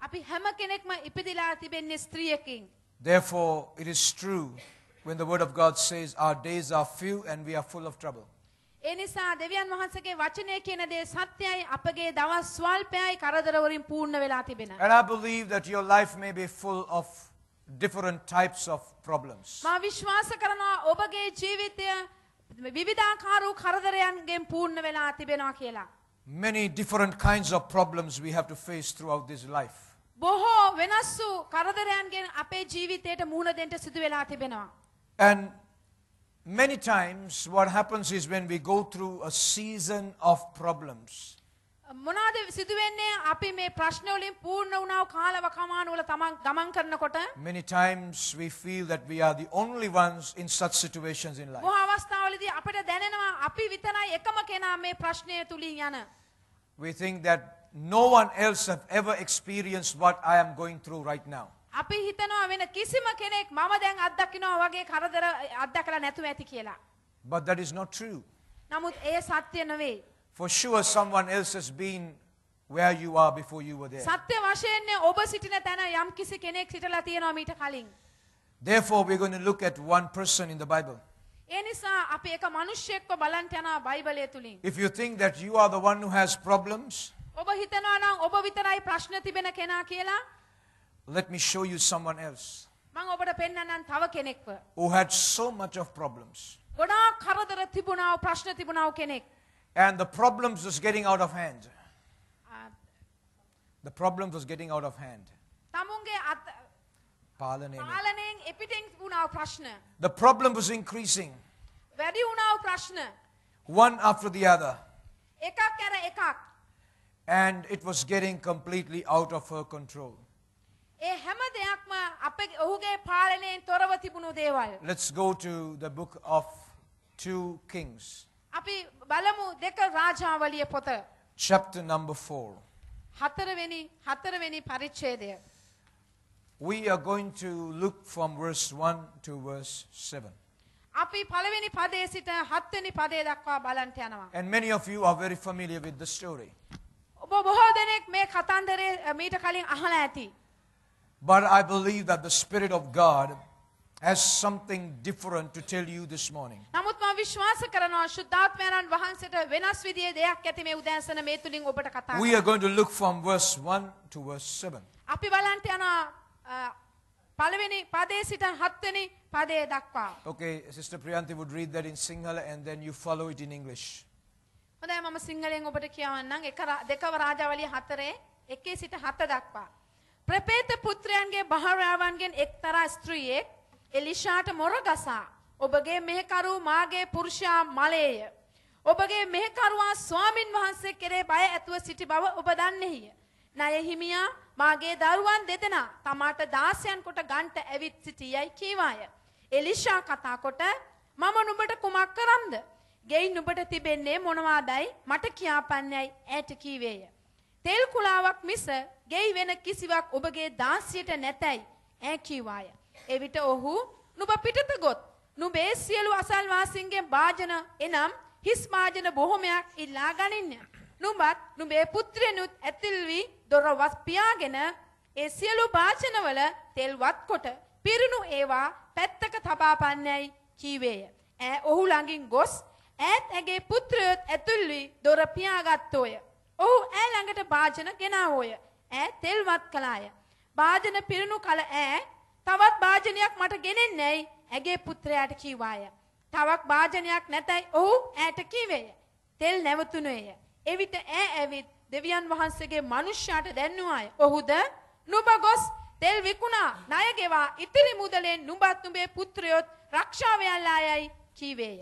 අපි හැම කෙනෙක්ම ඉපදිලා තිබෙන්නේ ස්ත්‍රියකින්. Therefore, it is true when the word of God says our days are few and we are full of trouble. ඒ නිසා දෙවියන් වහන්සේගේ වචනය කියන දේ සත්‍යයි අපගේ දවස් ස්වල්පයයි කරදරවලින් පූර්ණ වෙලා තිබෙන. And I believe that your life may be full of different types of problems. මා විශ්වාස කරනවා ඔබගේ ජීවිතය විවිධාකාර වූ කරදරයන්ගෙන් පූර්ණ වෙලා තිබෙනවා කියලා. Many different kinds of problems we have to face throughout this life. බොහෝ වෙනස් වූ කරදරයන්ගෙන් අපේ ජීවිතයට මුහුණ දෙන්න සිදු වෙලා තිබෙනවා. And many times, what happens is when we go through a season of problems, මොනාද සිදුවෙන්නේ අපි මේ ප්‍රශ්නවලින් පූර්ණ වුණාව කාලව කමානුවල තමන් ගමන් කරනකොට many times we feel that we are the only ones in such situations in life. බොහෝ අවස්ථාවලදී අපිට දැනෙනවා අපි විතරයි එකම කෙනා මේ ප්‍රශ්නය තුලින් යන. We think that no one else have ever experienced what I am going through right now. අපි හිතනවා වෙන කිසිම කෙනෙක් මම දැන් අත්දකිනවා වගේ කරදර අත්දකලා නැතුව ඇති කියලා. But that is not true. නමුත් ඒ සත්‍ය නෙවෙයි. For sure, someone else has been where you are before you were there. සත්‍ය වශයෙන්නේ ඔබ සිටින තැන යම් කිසි කෙනෙක් සිටලා තියෙනවා මීට කලින්. Therefore, we're going to look at one person in the Bible. ඒ නිසා අපි එක මිනිස්සෙක්ව බලන්ට යනවා බයිබලය තුලින්. If you think that you are the one who has problems, ඔබ හිතනවා නම් ඔබ විතරයි ප්‍රශ්න තිබෙන කෙනා කියලා let me show you someone else මම ඔබට පෙන්වන්නම් තව කෙනෙක්ව. who had so much of problems. ගොඩාක් කරදර තිබුණාව ප්‍රශ්න තිබුණාව කෙනෙක්. And the problems was getting out of hand. ආ, The problems was getting out of hand. තමුන්ගේ අත් පාලනය නෙ. පාලනයෙන් එපිටෙන් වුණාව ප්‍රශ්න. The problem was increasing, වැඩි වුණාව ප්‍රශ්න. one after the other. එකක් කර එකක්. And it was getting completely out of her control. Let's go to the book of 2 Kings. Chapter number 4. We are going to look from verse 1 to verse 7. And many of you are very familiar with the story. ඔබ බොහෝ දෙනෙක් මේ කතන්දරේ අ, මීට කලින් අහලා ඇති. But I believe that the Spirit of God has something different to tell you this morning. නමුත් මම විශ්වාස කරනවා ශුද්ධාත්මයන්න් වහන්සේට වෙනස් විදිහේ දෙයක් ඇති මේ උදෑසන මේ තුලින් ඔබට කතා We කරන්න. are going to look from verse 1 to verse 7. අපි බලන්ට යනවා අ, පළවෙනි පදේ සිට හත්වෙනි පදේ දක්වා. Okay, Sister Priyanti would read that in Sinhala and then you follow it in English. හොඳයි මම සිංහලෙන් ඔබට කියවන්නම් එක රා- දෙකව රාජාවලිය හතරේ එකේ සිට හත දක්වා. ප්‍රපේත පුත්‍රයන්ගේ භාර්යාවන්ගෙන් එක්තරා ස්ත්‍රියෙක් එලිෂාට මොර ගසා ඔබගේ මෙහෙකරු මාගේ පුරුෂයා මලේය. ඔබගේ මෙහෙකරුවා ස්වාමින් වහන්සේ කෙරේ බය ඇතුව සිටි බව ඔබ දන්නෙහිය. ණය හිමියා මාගේ දරුවන් දෙදෙනා තමාට දාසයන් කොට ගන්ට ඇවිත් සිටියයි කීවාය. එලිෂා කතා කොට මම නුඹට කුමක් කරම්ද? ගෙයින් නුඹට තිබෙන්නේ මොනවාදයි මට කියාපන්නේයි ඈට කීවේය. තෙල් කුලාවක් මිස ගෙයි වෙන කිසිවක් ඔබගේ දාසියට නැතැයි ඈ කීවාය. එවිට ඔහු නුඹ පිටත ගොත් නුඹේ සියලු අසල්වාසීන්ගේ භාජන එනම් හිස් භාජන බොහොමයක් ඉල්ලා ගනින්න. නුඹත් නුඹේ පුත්‍රයනුත් ඇතිල් වී දොර වස් පියාගෙන ඒ සියලු භාජනවල තෙල් වත් කොට පිරුණු ඒවා පැත්තක තබා පන්නේයි කීවේය. ඈ ඔහු ළඟින් ගොස් ඈත් ඇගේ පුත්‍රයොත් ඇතුල් වී දොර පියාගත්තෝය. ඔහු ඈ ළඟට භාජන ගෙනාවෝය. ඈ තෙල්වත් කළාය. භාජන පිරුණු කල ඈ තවත් භාජනයක් මට ගෙනෙන්නේයි ඇගේ පුත්‍රයාට කිව්වාය. තවක් භාජනයක් නැතයි ඔහු ඈට කීවේය. තෙල් නැවතුනේය. එවිට ඈ ඇවිත් දෙවියන් වහන්සේගේ මනුෂ්‍යයාට දැන්නුවාය. ඔහුද නුඹ ගොස් තෙල් විකුණා ණය ගෙවා ඉතිරි මුදලෙන් නුඹත් නුඹේ පුත්‍රයොත් රක්ෂාවයල්ලායයි කීවේය.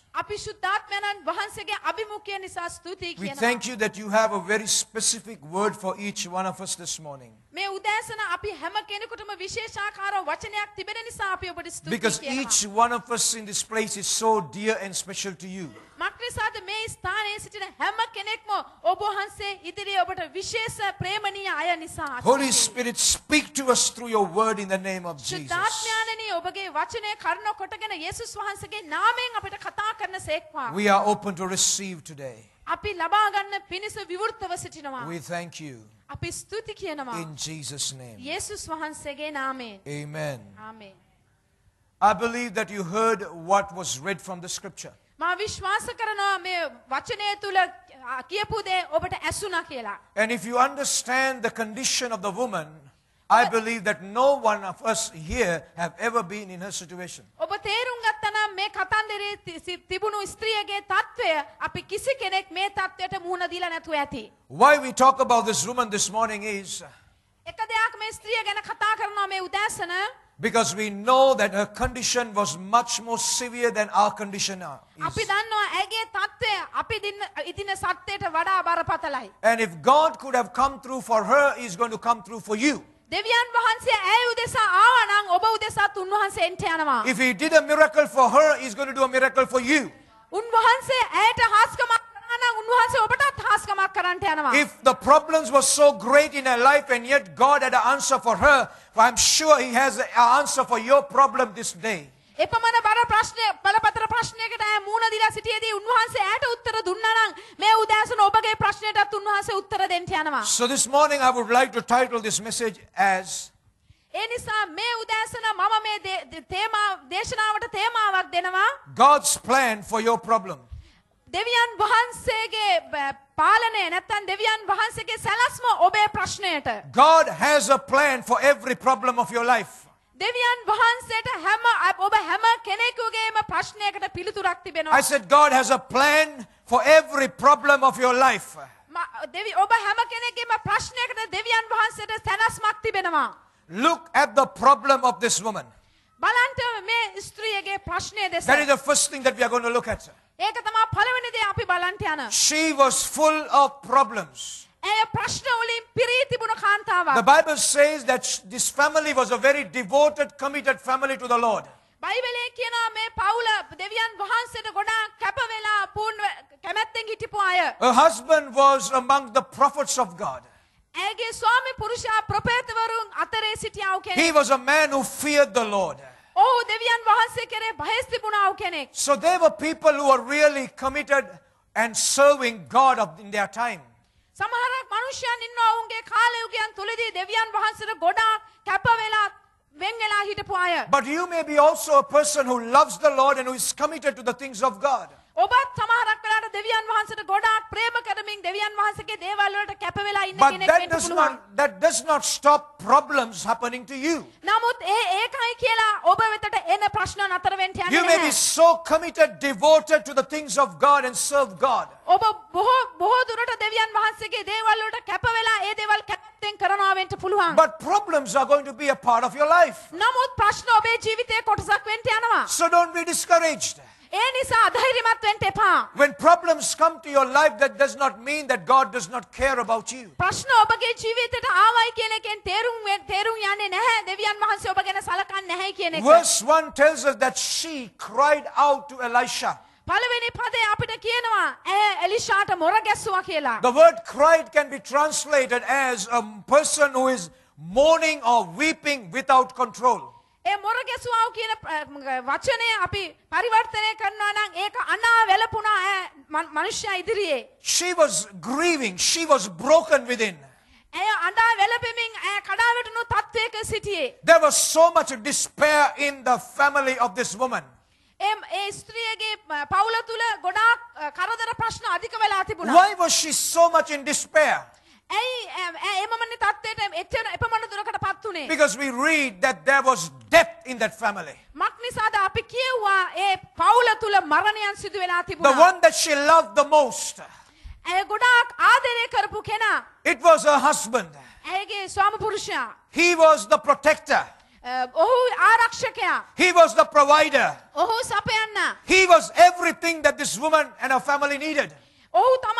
අපි ශුද්ධාත්මයන්න් වහන්සේගේ අභිමුඛය නිසා ස්තුතියි We කියනවා. thank you that you have a very specific word for each one of us this morning. මේ උදෑසන අපි හැම කෙනෙකුටම විශේෂාකාර වචනයක් තිබෙන නිසා අපි ඔබට ස්තුතියි Because කියනවා. each one of us in this place is so dear and special to you. මක්නිසාද මේ ස්ථානයේ සිටින හැම කෙනෙක්ම ඔබ වහන්සේ ඉදිරියේ ඔබට විශේෂ ප්‍රේමණීය අය නිසා. Holy Spirit, speak to us through your word in the name of Jesus. ශුද්ධාත්මයාණනි ඔබගේ වචනය කරුණ කොටගෙන යේසුස් වහන්සේගේ නාමයෙන් අපිට කතා කරන සේක්වා. We are open to receive today. අපි ලබා ගන්න පිණිස විවෘතව සිටිනවා. We thank you අපි ස්තුති කියනවා. in Jesus' name. යේසුස් වහන්සේගේ නාමයෙන්. Amen. ආමේන්. I believe that you heard what was read from the scripture. මා විශ්වාස කරනවා මේ වචනය තුල අ, and if you understand the condition of the woman, I believe that no one of us here have ever been in her situation. Why we talk about this woman this morning is because we know that her condition was much more severe than our condition now අපි is. දන්නවා ඇගේ තත්වය අපි දින්න ඉදින සත්‍යයට වඩා බරපතලයි. And if God could have come through for her, He's going to come through for you. දෙවියන් වහන්සේ ඇය උදෙසා ආවනම් ඔබ උදෙසාත් උන්වහන්සේ එන්ට යනවා. If He did a miracle for her, He's going to do a miracle for you. උන්වහන්සේ ඇයට හාස්කමක් කරා නම් උන්වහන්සේ ඔබටත් හාස්කමක් කරන්නට යනවා. If the problems were so great in her life and yet God had an answer for her, I'm sure He has an answer for your problem this day. එපමණ බර ප්‍රශ්නය බලපතර ප්‍රශ්නයකට ඇය මූුණ දිලා සිටියේදී උන්වහන්සේ ඇයට උත්තර දුන්නා නම් මේ උදෑසන ඔබගේ ප්‍රශ්නයටත් උන්වහන්සේ උත්තර දෙන්න යනවා. So this morning I would like to title this message as ඒ නිසා මේ උදෑසන මම මේ දේ- දේ- තේමා දේශනාවට තේමාවක් දෙනවා. God's plan for your problem. දෙවියන් වහන්සේගේ බ- පාලනය නැත්තන් දෙවියන් වහන්සේගේ සැලස්ම ඔබේ ප්‍රශ්නයට. God has a plan for every problem of your life. දෙවියන් වහන්සේට හැම අ- ඔබ හැම කෙනෙකුගේම ප්‍රශ්නයකට පිළිතුරක් I තිබෙනවා. said, God has a plan for every problem of your life. ම- දෙවි ඔබ හැම කෙනෙක්ගේම ප්‍රශ්නයකට දෙවියන් වහන්සේට සැනස්මක් තිබෙනවා. Look at the problem of this woman. බලන්ට මේ ස්ත්‍රියගේ ප්‍රශ්නය දෙස. That is the first thing that we are going to look at. ඒක තමා පළවෙනි දේ අපි බලන්ට යන. She was full of problems. ඇය ප්‍රශ්න වලින් පිරී තිබුණ The කාන්තාවක්. Bible says that sh- this family was a very devoted, committed family to the Lord. බයිබලේ කියනවා මේ පවුල දෙවියන් වහන්සේට ගොඩාක් කැප වෙලා පූර්ණ කැමැත්තෙන් හිටපු අය. Her husband was among the prophets of God. ඇගේ ස්වාමි පුරුෂයා ප්‍රපේතවරුන් අතරේ සිටියාව He කෙනෙක්. was a man who feared the Lord. ඔහු දෙවියන් වහන්සේ කෙරේ බයස් තිබුණාව කෙනෙක්. So they were people who were really committed and serving God of, in their time. සමහරක් මනුෂ්‍යයන් ඉන්නවා ඔවුන්ගේ කාලයුගයන් තුලදී දෙවියන් වහන්සේට ගොඩාක් කැප වෙලා වෙන් වෙලා හිටපු අය. But you may be also a person who loves the Lord and who is committed to the things of God. ඔබත් සමහරක් වෙලාට දෙවියන් වහන්සේට ගොඩාක් ප්‍රේම කරමින් දෙවියන් වහන්සේගේ දේවල් වලට කැප වෙලා ඉන්න කෙනෙක් වෙන්න පුළුවන්. that does not stop problems happening to you. නමුත් ඒ ඒකයි කියලා ඔබ වෙතට එන ප්‍රශ්න නතර වෙන්න යන්නේ You may be නැහැ. so committed, devoted to the things of God and serve God. ඔබ බොහෝ බොහෝ දුරට දෙවියන් වහන්සේගේ දේවල් වලට කැප වෙලා ඒ දේවල් කැමැත්තෙන් කරනවා වෙන්න පුළුවන්. But problems are going to be a part of your life. නමුත් ප්‍රශ්න ඔබේ ජීවිතයේ කොටසක් වෙන්න යනවා. So don't be discouraged. ඒ නිසා අධෛර්යමත් වෙන්න එපා. When problems come to your life, that does not mean that God does not care about you. ප්‍රශ්න ඔබගේ ජීවිතයට ආවයි කියන එකෙන් තේරුම් වෙ- තේරුම් යන්නේ නැහැ. දෙවියන් වහන්සේ ඔබ ගැන සලකන්නේ නැහැ කියන එක. Verse 1 tells us that she cried out to Elisha. පළවෙනි පදේ අපිට කියනවා ඇය එලිෂාට මොර ගැස්සුවා කියලා. The word cried can be translated as a person who is mourning or weeping without control. ඒ මොර ගැසුවාව කියන වචනය අපි පරිවර්තනය කරනවා නම් ඒක අනා වැළපුණා ඇය මන්- මනුෂ්‍යයා ඉදිරියේ. She was grieving, she was broken within. ඇය අඩා වෙලපෙමින් ඇය කඩාවටනු තත්ත්වයක සිටියේ. There was so much despair in the family of this woman. එම් ඒ ස්ත්‍රියගේ පවුල තුළ ගොඩාක් කරදර ප්‍රශ්න අධික වෙලා තිබුණා. Why was she so much in despair? ඇයි ඇ, ඇ, එමමනි තත්වයට එච්චන එපමණ දුරකට පත් වනේ. Because we read that there was death in that family. මක් නිසාද අපි කියව්වා ඒ පවුල තුළ මරණයන් සිදු වෙලා The තිබුණා. one that she loved the most, ඇය ගොඩාක් ආදරය කරපු කෙනා. it was her husband. ඇයගේ ස්වාම පුරුෂයා. He was the protector. අ, ඔහු ආරක්ෂකයා. He was the provider. ඔහු සපයන්න. He was everything that this woman and her family needed. ඔහු තමා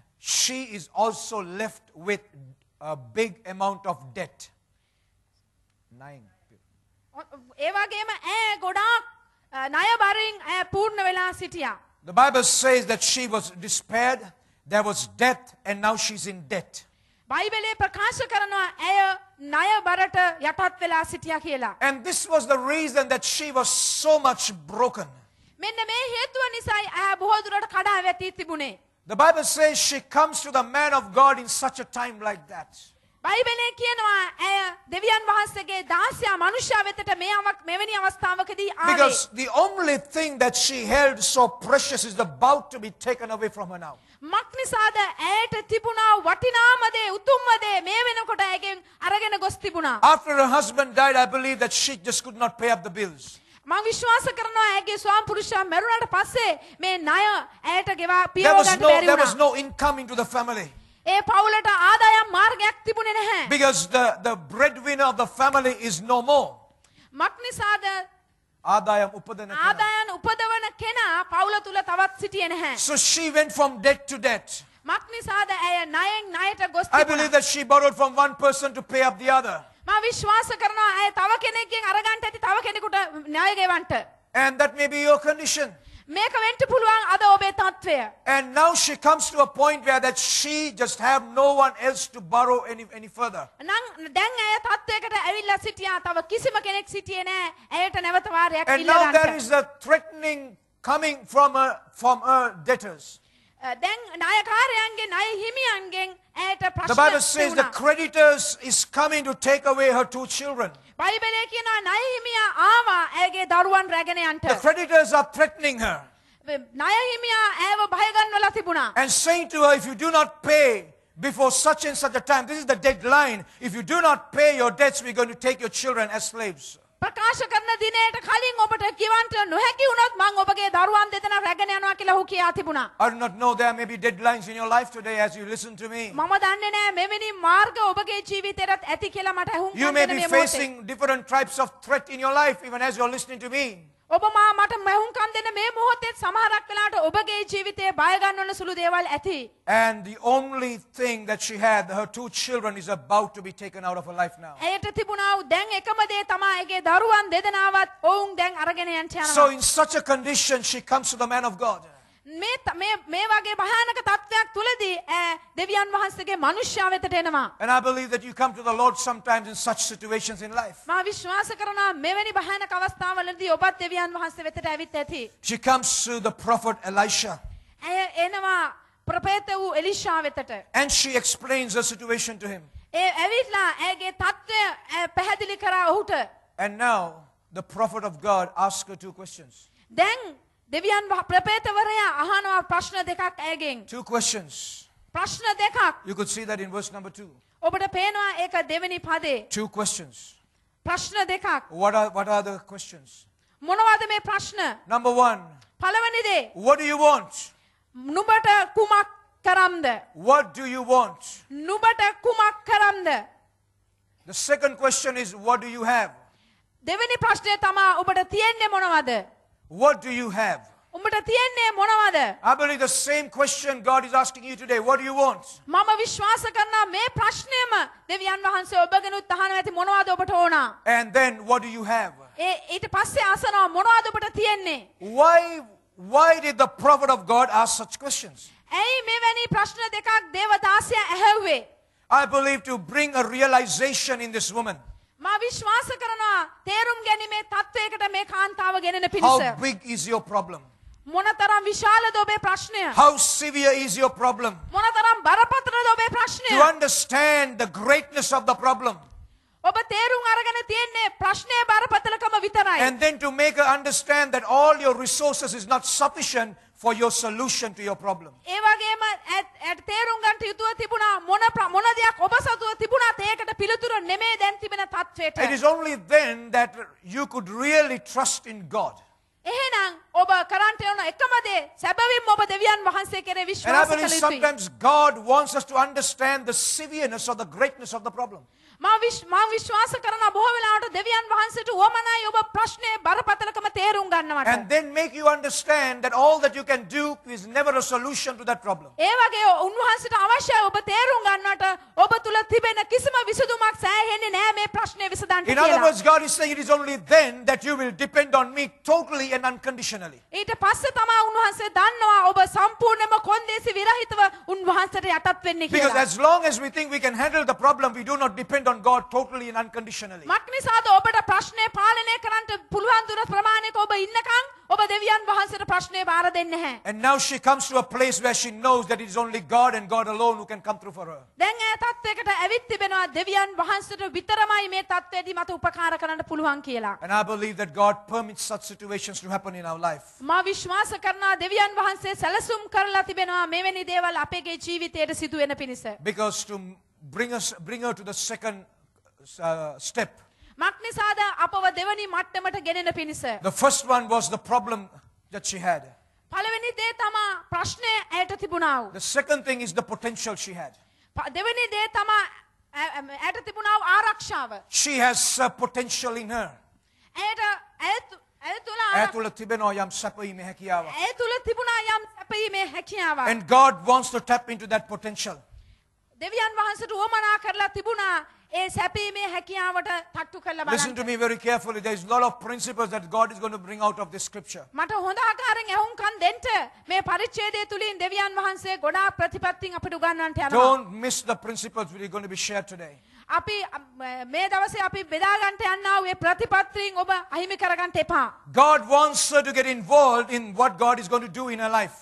she is also left with a big amount of debt. Nine. ඒවගේම ඇ ගොඩාක් අ, ණය බරින් ඇ පූර්ණ වෙලා සිටියා. The Bible says that she was despaired, there was death, and now she's in debt. බයිබලේ ප්‍රකාශ කරනවා ඇය ණය බරට යටත් වෙලා සිටියා කියලා. And this was the reason that she was so much broken. මෙන්න මේ හේතුව නිසායි ඇය බොහෝ දුරට කඩා වැටී තිබුණේ. The Bible says she comes to the man of God in such a time like that. බයිබලේ කියනවා ඇය දෙවියන් වහන්සේගේ දාසයා මනුෂ්‍ය වෙතට මේ අවක් මෙවැනි අවස්ථාවකදී ආවේ. Because the only thing that she held so precious is about to be taken away from her now. මක් නිසාද ඇයට තිබුණා වටිනාම දේ උතුම්ම දේ මේ වෙනකොට ඇගෙන් අරගෙන ගොස් තිබුණා. After her husband died, I believe that she just could not pay up the bills. මං විශ්වාස කරනවා ඇගේ ස්වාම පුරුෂයා මැරුණට පස්සේ මේ ණය ඇයට ගෙවා There පියව was ගන්න no, බැරි there was වුණා. no income into the family. ඒ පවුලට ආදායම් මාර්ගයක් තිබුණේ නැහැ. Because the, the breadwinner of the family is no more. මක් නිසාද ආදායම් උපදින කෙනා. ආදායන් උපදවන කෙනා පවුල තුල තවත් සිටියේ නැහැ. So she went from debt to debt. මක් නිසාද ඇය ණයෙන් ණයට ගොස් I තිබුණා. believe that she borrowed from one person to pay up the other. මා විශ්වාස කරනවා ඇය තව කෙනෙක්ගෙන් අරගන්ට ඇති තව කෙනෙකුට ණය ගෙවන්ට. And that may be your condition. මේක වෙන්න පුළුවන් අද ඔබේ තත්ත්වය. And now she comes to a point where that she just have no one else to borrow any, any further. නං දැන් ඇය තත්ත්වයකට ඇවිල්ලා සිටියා තව කිසිම කෙනෙක් සිටියේ නෑ ඇයට නැවත වාරයක් And ඉල්ල now there ගන්නට. is a threatening coming from her, from her debtors. දැන් ණයකාරයන්ගේ ණය හිමියන්ගෙන් ඇයට the Bible says the creditors is coming to take away her two children. The creditors are threatening her. And saying to her, if you do not pay before such and such a time, this is the deadline. If you do not pay your debts, we're going to take your children as slaves. ප්‍රකාශ කරන දිනයට කලින් ඔබට කිවන්ට නොහැකි වුණොත් මං ඔබගේ දරුවන් දෙදෙනා රැගෙන යනවා කියලා ඔහු කියා තිබුණා. I do not know there may be deadlines in your life today as you listen to me. මම දන්නේ නෑ මෙවැනි මාර්ග ඔබගේ ජීවිතයටත් ඇති කියලා මට You ඇහුම්කන් may දෙන be මේ මොහොතේ. facing different types of threat in your life even as you're listening to me. ඔබ මා මට මැහුම්කන් දෙන මේ මොහොතේ සමහරක් වෙලාට ඔබගේ ජීවිතයේ බය ගන්නවන සුළු දේවල් ඇති. And the only thing that she had, her two children, is about to be taken out of her life now. ඇයට තිබුණා වූ දැන් එකම දේ තමා ඇගේ දරුවන් දෙදෙනාවත් ඔවුන් දැන් අරගෙන යන්න So, යනවා. in such a condition, she comes to the man of God. මේ ත- මේ මේ වගේ භයානක තත්ත්වයක් තුලදී ඈ දෙවියන් වහන්සේගේ මනුෂ්‍ය වෙතට එනවා. And I believe that you come to the Lord sometimes in such situations in life. මා විශ්වාස කරනවා මෙවැනි භයානක අවස්ථාවලදී ඔබත් දෙවියන් වහන්සේ වෙතට ඇවිත් ඇති. She comes to the prophet Elisha ඇය එනවා ප්‍රපේත වූ එලිෂා වෙතට. and she explains her situation to him. ඒ ඇවිත්ලා ඇගේ තත්ත්වය ඈ පැහැදිලි කරා ඔහුට. And now, the prophet of God asks her two questions. දැන් දෙවියන් වහ- ප්‍රපේතවරයා අහනවා ප්‍රශ්න දෙකක් ඇගෙන්. Two questions. ප්‍රශ්න දෙකක් You could see that in verse number two. ඔබට පේනවා ඒක දෙවෙනි පදේ. Two questions. ප්‍රශ්න දෙකක්. What are, what are the questions? මොනවද මේ ප්‍රශ්න? Number one, පළවෙනි දේ what do you want? නුඹට කුමක් කරම්ද? What do you want? නුඹට කුමක් කරම්ද? The second question is, what do you have? දෙවෙනි ප්‍රශ්නය තමා ඔබට තියෙන්නේ මොනවද? What do you have? උඹට තියෙන්නේ මොනවද? I believe the same question God is asking you today. What do you want? මම විශ්වාස කරනවා මේ ප්‍රශ්නයම දෙවියන් වහන්සේ ඔබගෙනුත් අහනවා ඇති මොනවද ඔබට ඕන? And then what do you have? ඒ ඊට පස්සේ අසනවා මොනවද ඔබට තියෙන්නේ? Why, why did the prophet of God ask such questions? ඇයි මෙවැනි ප්‍රශ්න දෙකක් දේවදාසයා ඇහැව්වේ? I believe to bring a realization in this woman. මා විශ්වාස කරනවා තේරුම් ගැනීමේ තත්වයකට මේ කාන්තාව ගෙනෙන How පිණිස. big is your problem? මොනතරම් විශාලද ඔබේ ප්‍රශ්නය? How severe is your problem? මොනතරම් බරපතලද ඔබේ ප්‍රශ්නය? To understand the greatness of the problem. ඔබ තේරුම් අරගෙන තියෙන්නේ ප්‍රශ්නයේ බරපතලකම විතරයි. And then to make her understand that all your resources is not sufficient for your solution to your problem. ඒ වගේම ඇත්- ඇයට තේරුම් ගන්නට යුතුව තිබුණා මොන ප්‍ර- මොන දෙයක් ඔබ සතුව තිබුණත් ඒකට පිළිතුර නෙමේ දැන් තිබෙන තත්වයට. It is only then that you could really trust in God. එහෙනම් ඔබ කරන්ට යන එකම දේ සැබවින්ම ඔබ දෙවියන් වහන්සේ කෙරේ And I විශ්වාස believe කළ යුතුයි. sometimes God wants us to understand the severeness or the greatness of the problem. මා විශ්- මා විශ්වාස කරන බොහෝ වෙලාවට දෙවියන් වහන්සේට උවමනයි ඔබ ප්‍රශ්නයේ බරපතලකම තේරුම් ගන්නවට. And then make you understand that all that you can do is never a solution to that problem. ඒ වගේ උන්වහන්සේට අවශ්‍යයි ඔබ තේරුම් ගන්නට ඔබ තුල තිබෙන කිසිම විසඳුමක් සෑහෙන්නේ නැහැ මේ ප්‍රශ්නේ විසඳන්න In other කියලා. words, God is saying it is only then that you will depend on me totally and unconditionally. ඊට පස්සේ තමයි උන්වහන්සේ දන්නවා ඔබ සම්පූර්ණයෙන්ම කොන්දේසි විරහිතව උන්වහන්සේට යටත් වෙන්නේ Because කියලා. as long as we think we can handle the problem, we do not depend on God totally and unconditionally. මක් නිසාද ඔබට ප්‍රශ්නේ පාලනය කරන්න පුළුවන් දුර ප්‍රමාණයක ඔබ ඉන්නකම් ඔබ දෙවියන් වහන්සේට ප්‍රශ්නේ බාර දෙන්නේ නැහැ. And now she comes to a place where she knows that it is only God and God alone who can come through for her. දැන් ඒ තත්වයකට ඇවිත් තිබෙනවා දෙවියන් වහන්සේට විතරමයි මේ තත්වයේදී මට උපකාර කරන්න පුළුවන් කියලා. And I believe that God permits such situations to happen in our life. මා විශ්වාස කරනවා දෙවියන් වහන්සේ සැලසුම් කරලා තිබෙනවා මෙවැනි දේවල් අපගේ ජීවිතයට සිදු වෙන පිණිස. Because to bring us bring her to the second uh, step. මක් නිසාද අපව දෙවනි මට්ටමට ගෙනෙන පිණිස. The first one was the problem that she had. පළවෙනි දේ තමා ප්‍රශ්නය ඇයට තිබුණා වූ. The second thing is the potential she had. ප- දෙවැනි දේ තමා ඈ- ඈ- ඇයට තිබුණා වූ ආරක්ෂාව. She has uh, potential in her. ඇයට ඇය තු- ඇය තුළ ඇය ආර- තුළ තිබෙනවා යම් සැපීමේ හැකියාව. ඇය තුළ තිබුණා යම් සැපීමේ හැකියාවක්. And God wants to tap into that potential. දෙවියන් වහන්සේට උවමනා කරලා තිබුණා ඒ සැපීමේ හැකියාවට තට්ටු කරලා Listen to බලන්න. me very carefully. There is a lot of principles that God is going to bring out of this scripture. මට හොඳ ආකාරයෙන් ඇහුම්කන් දෙන්න මේ පරිච්ඡේදය තුලින් දෙවියන් වහන්සේ ගොඩාක් ප්‍රතිපත්තීන් අපිට උගන්වන්නට යනවා. Don't miss the principles that are going to be shared today. අපි අ, මේ දවසේ අපි බෙදා ගන්නට යන්නා වූ මේ ප්‍රතිපත්තීන් ඔබ අහිමි කරගන්න එපා. God wants her to get involved in what God is going to do in her life.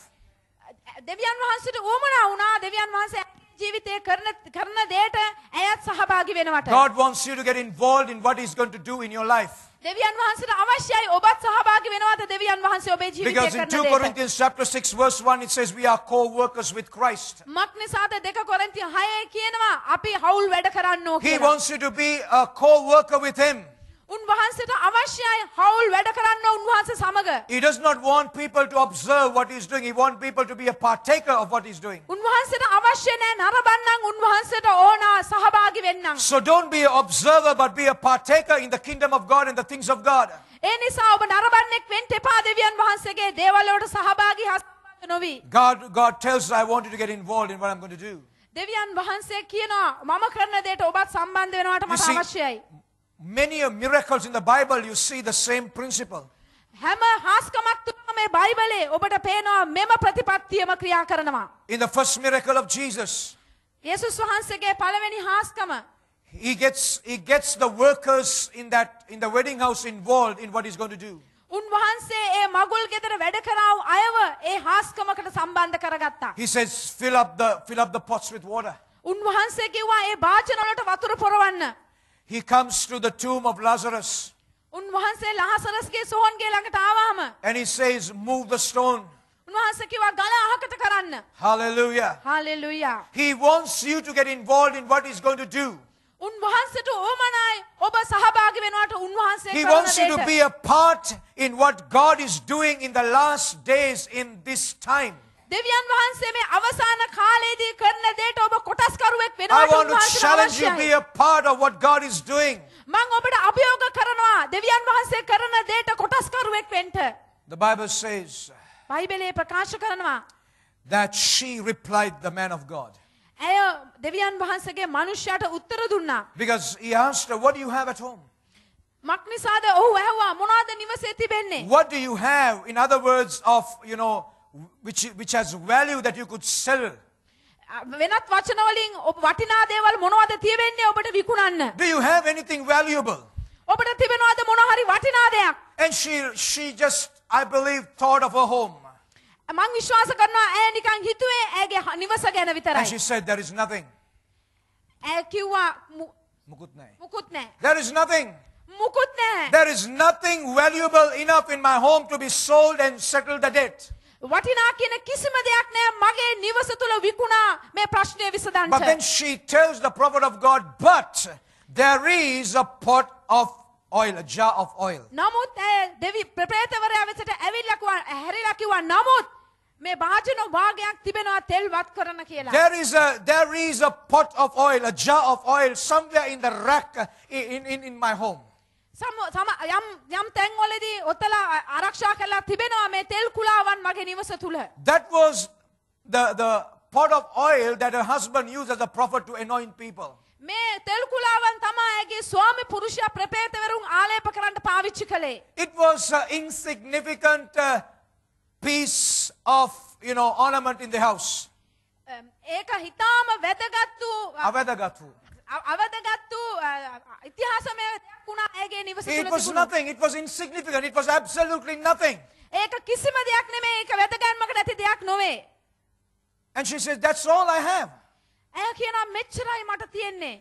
දෙවියන් වහන්සේට උවමනා වුණා දෙවියන් වහන්සේ ඇගේ ජීවිතයේ කරන කරන දෙයට ඇයත් සහභාගී වෙනවට. God wants you to get involved in what He's going to do in your life. දෙවියන් වහන්සේට අවශ්‍යයි ඔබත් සහභාගී වෙනවද දෙවියන් වහන්සේ ඔබේ ජීවිතය Because in කරන 2 දෙයට. Corinthians chapter 6 verse 1 it says we are co-workers with Christ. මක් නිසාද දෙක කොරින්ති 6 කියනවා අපි හවුල් වැඩ කරන්නෝ He කියලා. wants you to be a co-worker with Him. උන්වහන්සේට අවශ්‍යයි හවුල් වැඩ කරන්න උන්වහන්සේ සමග. He does not want people to observe what He's doing. He wants people to be a partaker of what He's doing. උන්වහන්සේට අවශ්‍ය නැහැ නරඹන්නම් උන්වහන්සේට ඕනා සහභාගී වෙන්නම්. So don't be an observer but be a partaker in the kingdom of God and the things of God. ඒ නිසා ඔබ නරඹන්නෙක් වෙන්න එපා දෙවියන් වහන්සේගේ දේවල් වලට සහභාගී නොවි. God, God tells us, I want you to get involved in what I'm going to do. දෙවියන් වහන්සේ කියනවා මම කරන දේට ඔබත් සම්බන්ධ වෙනවට මට අවශ්‍යයි. Many of miracles in the Bible, you see the same principle. හැම හාස්කමක් තුළම මේ බයිබලේ ඔබට පේනවා මෙම ප්‍රතිපත්තියම ක්‍රියා කරනවා. In the first miracle of Jesus, යේසුස් වහන්සේගේ පළවෙනි හාස්කම he gets, he gets the workers in, that, in the wedding house involved in what he's going to do. උන්වහන්සේ ඒ මගුල් ගෙදර වැඩ කරාව අයව ඒ හාස්කමකට සම්බන්ධ කරගත්තා. He says, fill up the, fill up the pots with water. උන්වහන්සේ කිව්වා ඒ භාජනවලට වතුර පොරවන්න. He comes to the tomb of Lazarus උන්වහන්සේ ලහසරස්ගේ සෝහන්ගේ ළඟට ආවාම and he says, move the stone. උන්වහන්සේ කිව්වා ගල අහකට කරන්න. Hallelujah. Hallelujah. He wants you to get involved in what he's going to do. උන්වහන්සේට ඕමනයි ඔබ සහභාගී වෙනවට උන්වහන්සේ He කරන wants you to දේට. be a part in what God is doing in the last days in this time. දෙවියන් වහන්සේ මේ අවසාන කාලයේදී කරන දේට ඔබ කොටස්කරුවෙක් I වෙනවට want to උන්වහන්සේට challenge you to be අවශ්‍යයි. a part of what God is doing. මං ඔබට අභියෝග කරනවා දෙවියන් වහන්සේ කරන දේට කොටස්කරුවෙක් වෙන්න. The Bible says බයිබලේ ප්‍රකාශ කරනවා. that she replied the man of God. ඇය දෙවියන් වහන්සගේ මනුෂ්‍යයට උත්තර දුන්නා. Because he asked her, What do you have at home? මක් නිසාද ඔහු ඇහවා මොනාද නිවසේ තිබෙන්නේ. What do you have, in other words, of, you know, which, which has value that you could sell? වෙනත් වචනවලින් ඔබ වටිනා දේවල් මොනවද තියවෙන්නේ ඔබට විකුණන්න. Do you have anything valuable? ඔබට තිබෙනවාද මොනහරි වටිනා දෙයක්. And she, she just, I believe, thought of her home. මං විශ්වාස කරනවා ඇය නිකන් හිතුවේ ඇගේ හ- නිවස ගැන And විතරයි. she said, There is nothing. ඇය කිව්වා "මු- Mukut nahi. මුකුත් නෑ. There is nothing. මුකුත් නෑ. There is nothing valuable enough in my home to be sold and settle the debt. වටිනා කියන කිසිම දෙයක් නෑ මගේ නිවස තුළ විකුණා මේ ප්‍රශ්නය But then විසඳන්ට. she tells the prophet of God, But there is a pot of oil, a jar of oil. නමුත් ඇය දෙවි ප්‍රපේතවරයා වෙසට ඇවිල්ලකුව හැරිලා කිව්වා නමුත් මේ භාජන භාගයක් තිබෙනවා තෙල් වත් කරන කියලා. There is a there is a pot of oil, a jar of oil somewhere in the rack uh, in, in, in my home. සම සම යම් යම් තැන්වලදී ඔතලා ආරක්ෂා කරලා තිබෙනවා මේ තෙල් කුලාවන් මගේ නිවස තුළ. That was the, the pot of oil that her husband used as a prophet to anoint people. මේ තෙල් කුලාවන් තමා ඇගේ ස්වාමි පුරුෂයා ප්‍රපේතවරුන් ආලේප කරන්න පාවිච්චි කළේ. It was an insignificant uh, piece of you know ornament in the house. අම්, ඒක හිතාම වැදගත්තු Avadagatu. අවදගත්තු It was nothing. It was insignificant. It was absolutely nothing. And she says, that's all I have.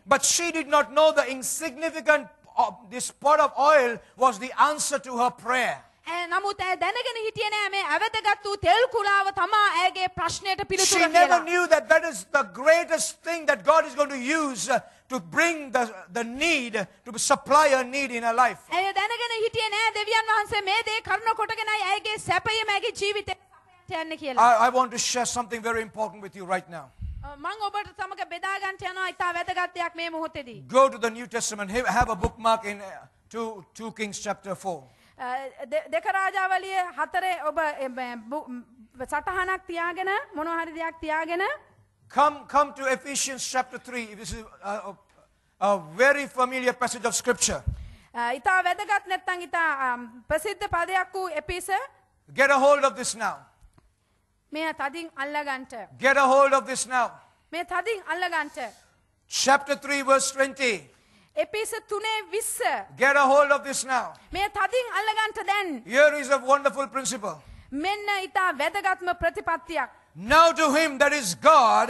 But she did not know the insignificant, uh, this pot of oil was the answer to her prayer. ඇය නමුත් ඇය දැනගෙන හිටියේ නෑ මේ අවදගත් වූ තෙල් කුලාව තමා ඇගේ ප්‍රශ්නයට She පිළිතුර never කියලා. knew that that is the greatest thing that God is going to use uh, to bring the, the need, to supply a need in her life. ඇය දැනගෙන හිටියේ නෑ දෙවියන් වහන්සේ මේ දේ කරන කොටගෙනයි ඇයගේ සැපයම ඇගේ ජීවිතය සපයන්නට යන්න කියලා. I, I want to share something very important with you right now. මං ඔබට සමග බෙදාගන්ට යනවා ඉතා වැදගත් දෙයක් මේ මොහොතේදී. Go to the New Testament, have, have a bookmark in uh, 2, 2 Kings chapter 4. අ, දෙ- දෙක රාජාවලිය හතරේ ඔබ ම්, සටහනක් තියාගෙන මොනහරි දෙයක් තියාගෙන Come, come to Ephesians chapter 3. This is a, a, a very familiar passage of scripture. ඉතා වැදගත් නැත්තං ඉතා ප්‍රසිද්ධ පදයක් වූ එපිස Get a hold of this now. මෙය තදින් අල්ලගන්ට. Get a hold of this now. මේ තදින් අල්ලගන්ට. Chapter 3, verse 20. එපිස තුනේ විස්ස. Get a hold of this now. මේ තදින් අල්ලගන්ට දැන්. Here is a wonderful principle. මෙන්න ඉතා වැදගත්ම ප්‍රතිපත්තියක්. Now to him that is God,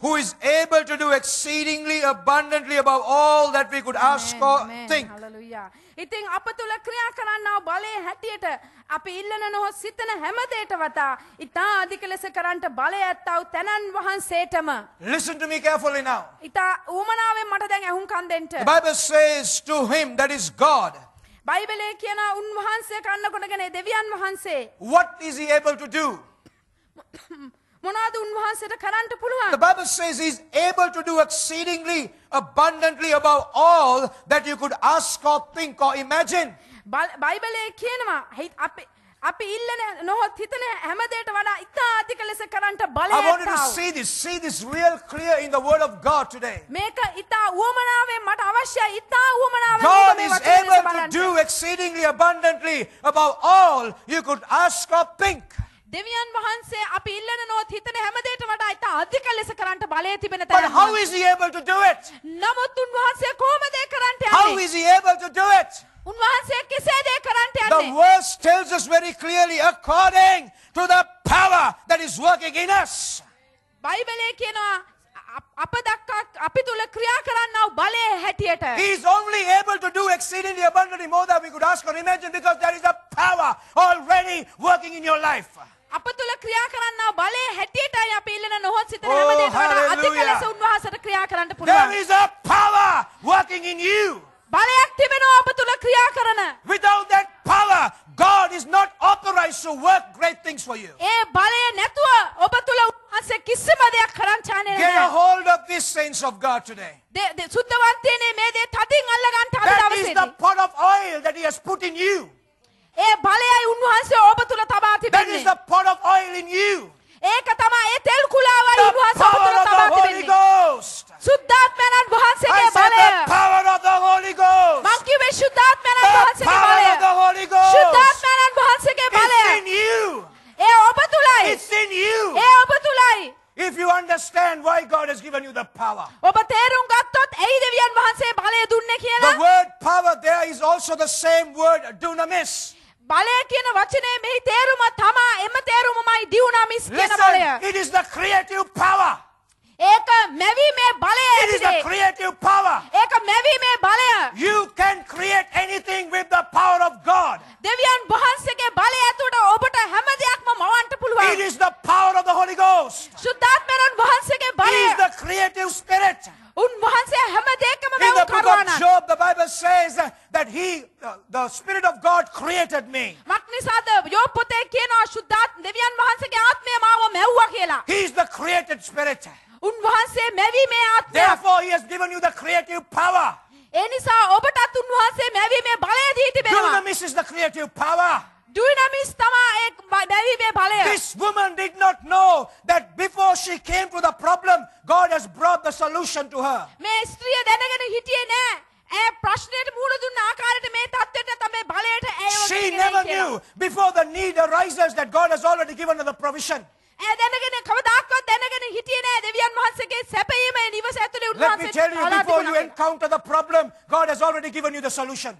who is able to do exceedingly abundantly above all that we could ask or Amen. think. Hallelujah. ඉතින් අප තුළ ක්‍රියා කරන්නාව බලය හැටියට අපි ඉල්ලන නොහොත් සිතන හැමදේට වතා ඉතා අධික ලෙස කරන්ට බලය ඇත්තව තැනන් වහන්සේටම. Listen to me carefully now. ඉතා ඌමනාවෙන් මට දැන් ඇහුම් කන්දෙන්ට. The Bible says to him that is God. බයිබලේ කියන උන්වහන්සේ කන්න කොටගෙන දෙවියන් වහන්සේ. What is he able to do? මොනාද උන්වහන්සේට කරන්ට පුළුවන්. The Bible says he's able to do exceedingly abundantly above all that you could ask or think or imagine. බල්- බයිබලේ කියනවා හිත් අපි අපි ඉල්ලන නොහොත් හිතන හැමදේට වඩා ඉතා අධික ලෙස කරන්ට බලය I want you to ඇත්තව. see this, see this real clear in the Word of God today. මේක ඉතා උවමනාවෙන් මට අවශ්‍යයි ඉතා උවමනාවෙන් God මේක is මේ වචනය ලෙස able to බලන්න. do exceedingly abundantly above all you could ask or think. දෙවියන් වහන්සේ අපි ඉල්ලන නොත් හිතන හැමදේට වඩා ඉතා අධික ලෙස කරන්ට බලය තිබෙන But තැන. how is he able to do it? නමුත් උන්වහන්සේ කොහොමද ඒ කරන්ට How යන්නේ? is he able to do it? උන්වහන්සේ කෙසේද ඒ කරන්ට The යන්නේ? verse tells us very clearly according to the power that is working in us. බයිබලේ කියනවා අ- අප දක්කා අපි තුළ ක්‍රියා කරන්නව බලය හැටියට. He is only able to do exceedingly abundantly more than we could ask or imagine because there is a power already working in your life. අප තුළ ක්‍රියා කරන්නව බලය හැටියටයි අපි ඉල්ලන නොහොත් සිතන Oh, හැමදේට වඩා අධික hallelujah. ලෙස උන්වහන්සේට ක්‍රියා කරන්න There පුළුවන්. is a power working in you. බලයක් තිබෙනවා අප තුළ ක්‍රියා කරන. Without that power, God is not authorized to work great things for you. ඒ බලය නැතුව ඔබ තුළ උන්වහන්සේ කිසිම දෙයක් කරන්න චානය Get a නැහැ. hold of these saints of God today. දේ- දේ- සුද්ධවන්තයනේ මේ දේ තදින් අල්ලගන්ට අද That is the දවසේදී. pot of oil that He has put in you. ඒ බලයයි උන්වහන්සේ solution.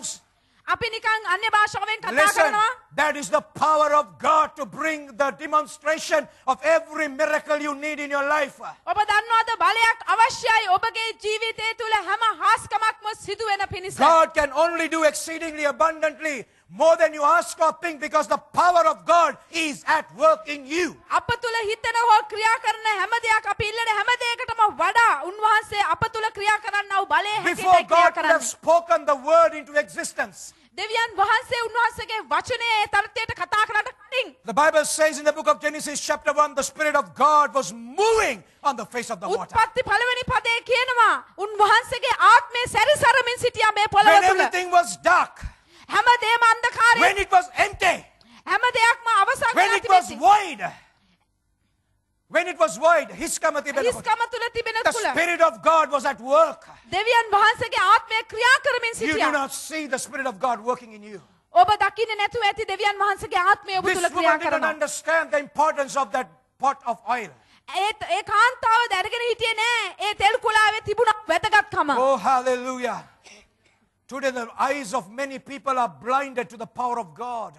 tongues. අපි නිකන් අන්‍ය භාෂාවෙන් කතා Listen, කරනවා. that is the power of God to bring the demonstration of every miracle you need in your life. ඔබ දන්නවද බලයක් අවශ්‍යයි ඔබගේ ජීවිතය තුළ හැම හාස්කමක්ම සිදු වෙන පිණිස. God can only do exceedingly abundantly more than you ask or think because the power of God is at work in you. අප තුළ හිතන හෝ ක්‍රියා කරන හැම දෙයක් අපි ඉල්ලන හැම දෙයකටම වඩා උන්වහන්සේ අප තුළ ක්‍රියා කරන්නව බලය Before හැටියට ක්‍රියා God could have කරන්න. spoken the word into existence, දෙවියන් වහන්සේ උන්වහන්සේගේ වචනය ඒ තර්තයට කතා කරන්නට කලින් the Bible says in the book of Genesis, chapter 1, the Spirit of God was moving on the face of the water. උත්පත්ති පළවෙනි පදේ කියනවා උන්වහන්සේගේ ආත්මය සැරිසරමින් සිටියා මේ පොළව When තුළ. everything was dark, හැම දේම අන්ධකාරය when it was empty, හැම දෙයක්ම අවසන් when වෙලා it was තිබෙද්දි void, when it was void, his kamati benefit, හිස්කම තුළ තිබෙන the තුළ Spirit of God was at work. දෙවියන් වහන්සේගේ ආත්මය ක්‍රියා කරමින් You do සිටියා. not see the Spirit of God working in you. ඔබ දකින්නේ නැතුව ඇති දෙවියන් වහන්සේගේ ආත්මය ඔබ This තුළ ක්‍රියා woman didn't කරනවා. understand the importance of that pot of oil. ඒ ඒ කාන්තාව දැනගෙන හිටියේ නෑ ඒ තෙල් කුලාවේ තිබුණ වැදගත්කම. Oh, hallelujah. Today, the eyes of many people are blinded to the power of God.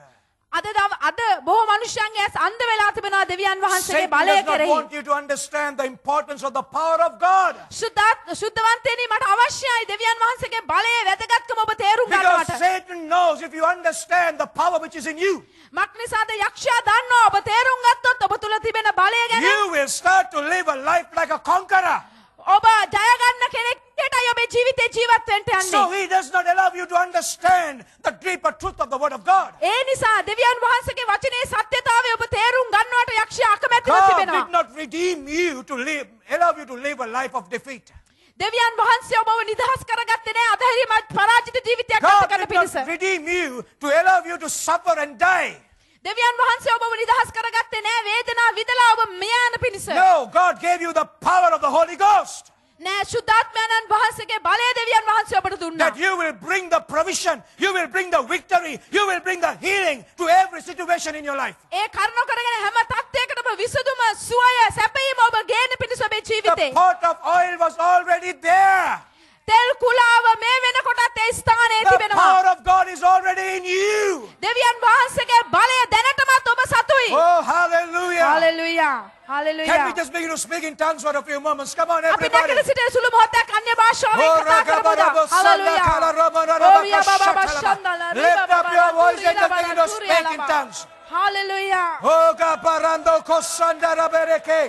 අද දව- අද බොහෝ මනුෂ්‍යයන්ගේ ඇස් අන්ධ වෙලා තිබෙනවා දෙවියන් වහන්සේගේ Satan බලය does not කෙරෙහි. want you to understand the importance of the power of God. සුද්ධාත් සුද්ධවන්තේනි මට අවශ්‍යයි දෙවියන් වහන්සේගේ බලයේ වැදගත්කම ඔබ තේරුම් Because ගන්නවට. Satan knows if you understand the power which is in you, මක් නිසාද යක්ෂයා දන්නවා ඔබ තේරුම් ගත්තොත් ඔබ තුළ තිබෙන බලය ගැන you will start to live a life like a conqueror. ඔබ ජයගන්න කෙනෙක් විදිහටයි ඔබේ ජීවිතේ ජීවත් වෙන්න So යන්නේ. he does not allow you to understand the deeper truth of the word of God. ඒ නිසා දෙවියන් වහන්සේගේ වචනේ සත්‍යතාවය ඔබ තේරුම් ගන්නවට යක්ෂයා අකමැතිව God තිබෙනවා. did not redeem you to live, allow you to live a life of defeat. දෙවියන් වහන්සේ ඔබව නිදහස් කරගත්තේ නෑ අධෛර්යමත් පරාජිත ජීවිතයක් ගත God කරන්න did පිණිස. not redeem you to allow you to suffer and die. දෙවියන් වහන්සේ ඔබව නිදහස් කරගත්තේ නෑ වේදනාව විඳලා ඔබ මිය යන පිණිස. No, God gave you the power of the Holy Ghost නෑ ශුද්ධාත්මයන්න් වහන්සේගේ බලය දෙවියන් වහන්සේ ඔබට දුන්නා. that you will bring the provision, you will bring the victory, you will bring the healing to every situation in your life. ඒ කරුණ කරගෙන හැම තත්ත්වයකටම විසඳුම සුවය සැපීම ඔබ ගේන්න පිණිස ඔබේ ජීවිතේ. The pot of oil was already there. තෙල් කුලාව මේ වෙනකොටත් ඒ ස්ථානයේ The තිබෙනවා. power of God is already in you. දෙවියන් වහන්සේගේ බලය දැනටමත් ඔබ සතුයි. Oh, hallelujah. Hallelujah. Can we hallelujah. just begin to to speak in tongues for a few moments. Come on, අපි everybody. නැගිට සිට සුළු මොහොතක් අන්‍ය භාෂාවෙන් Oh, කතා කරමුද? rakabarabo sanda Hallelujah. kala ramana Oh, rabaka ya baba shakalaba. bashandala, Lift riba up baba your randuri, voice and raba begin to randuri, speak in alaba. tongues. Hallelujah. Oh, kaparando kosanda rabereke.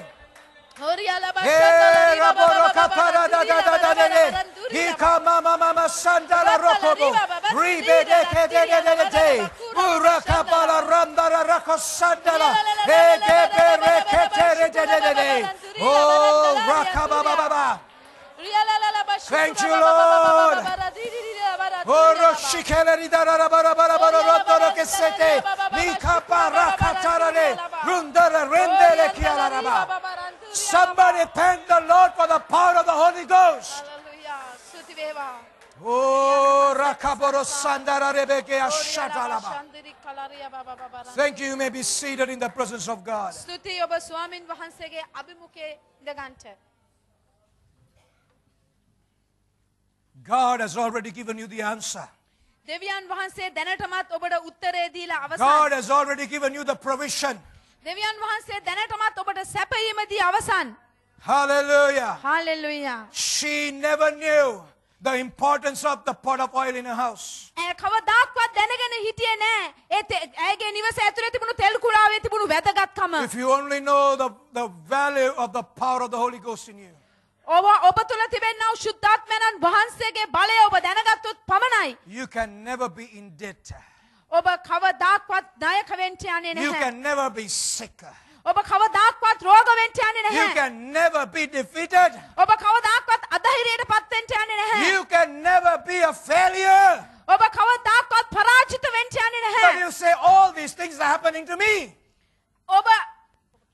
Oh, rakababa baba. Thank you, Lord. Oro shikeleri darara bara bara bara rondoro ke sete. Mika para katarare. Rundara rendere kialaraba. Somebody thank the Lord for the power of the Holy Ghost. Oh, rakaboro sandara rebeke ashatalaba. Thank you. You may be seated in the presence of God. God has already given you the answer. දෙවියන් වහන්සේ දැනටමත් ඔබට උත්තරේ දීලා God අවසන්. has already given you the provision. දෙවියන් වහන්සේ දැනටමත් ඔබට සැපයීමදී අවසන්. Hallelujah. Hallelujah. She never knew the importance of the pot of oil in her house. ඇය කවදාක්වත් දැනගෙන හිටියේ නෑ. ඒ තෙ- ඇයගේ නිවස ඇතුලේ තිබුණු තෙල් කුරාවේ තිබුණු වැදගත්කම. If you only know the, the value of the power of the Holy Ghost in you, ඔබ ඔබ තුළ තිබෙන්නා වූ ශුද්ධාත්මයන්න් වහන්සේගේ බලය ඔබ දැනගත්තොත් පමණයි. you can never be in debt. ඔබ කවදාක්වත් ණයක වෙන්න යන්නේ You නැහැ. can never be sick. ඔබ කවදාක්වත් රෝග වෙන්න යන්නේ You නැහැ. can never be defeated. ඔබ කවදාක්වත් අධෛර්යයට පත් වෙන්න යන්නේ නැහැ. You can never be a failure. ඔබ කවදාක්වත් පරාජිත වෙන්න යන්නේ But නැහැ. you say, all these things are happening to me. ඔබ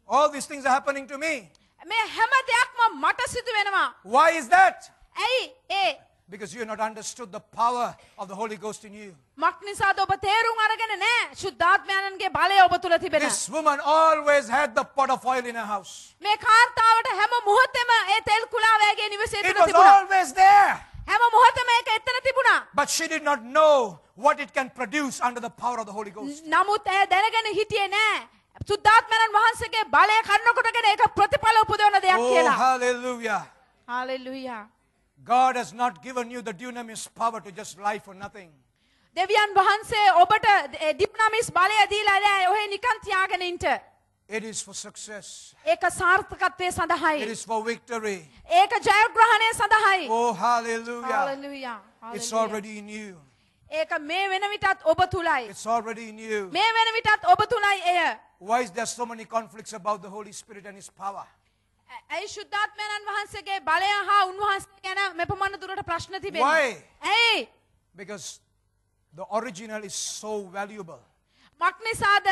All these things are happening to me. මේ හැම දෙයක්ම මට සිදු වෙනවා. Why is that? ඇයි ඒ Because you have not understood the power of the Holy Ghost in you. මක් නිසාද ඔබ තේරුම් අරගෙන නෑ ශුද්ධාත්මයන්ගේ බලය ඔබ තුළ තිබෙන. This woman always had the pot of oil in her house. මේ කාන්තාවට හැම මොහොතෙම ඒ තෙල් කුලාවෑගේ නිවසේ It තුළ was තිබුණා. always there. හැම මොහොතම ඒක එතන තිබුණා. But she did not know what it can produce under the power of the Holy Ghost. නමුත් ඇය දැනගෙන හිටියේ නෑ. සුද්ධාත්මයන් වහන්සේගේ බලය කන්නකොටගෙන ඒක ප්‍රතිඵල උපදවන දෙයක් Oh, කියලා. hallelujah. හාලෙලුයා. God has not given you the dunamis power to just lie for nothing. දෙවියන් වහන්සේ ඔබට ඩිප්නමිස් බලය දීලා නෑ ඔහේ නිකන් තියාගෙන ඉන්න. It is for success. ඒක සාර්ථකත්වය It සඳහායි. is for victory. ඒක ජයග්‍රහණය සඳහායි. Oh, hallelujah. හාලෙලුයා. It's හාලෙලුයා. already in you. ඒක මේ වෙන විටත් ඔබ තුලයි. It's already in you. මේ වෙන විටත් ඔබ තුලයි එය. Why is there so many conflicts about the Holy Spirit and His power? ඇ- ඇයි ශුද්ධාත්මයණන් වහන්සේගේ බලය හා උන්වහන්සේ ගැන මෙපමණ දුරට ප්‍රශ්න තිබෙන්නේ? Why? ඇයි? Because the original is so valuable. මක් නිසාද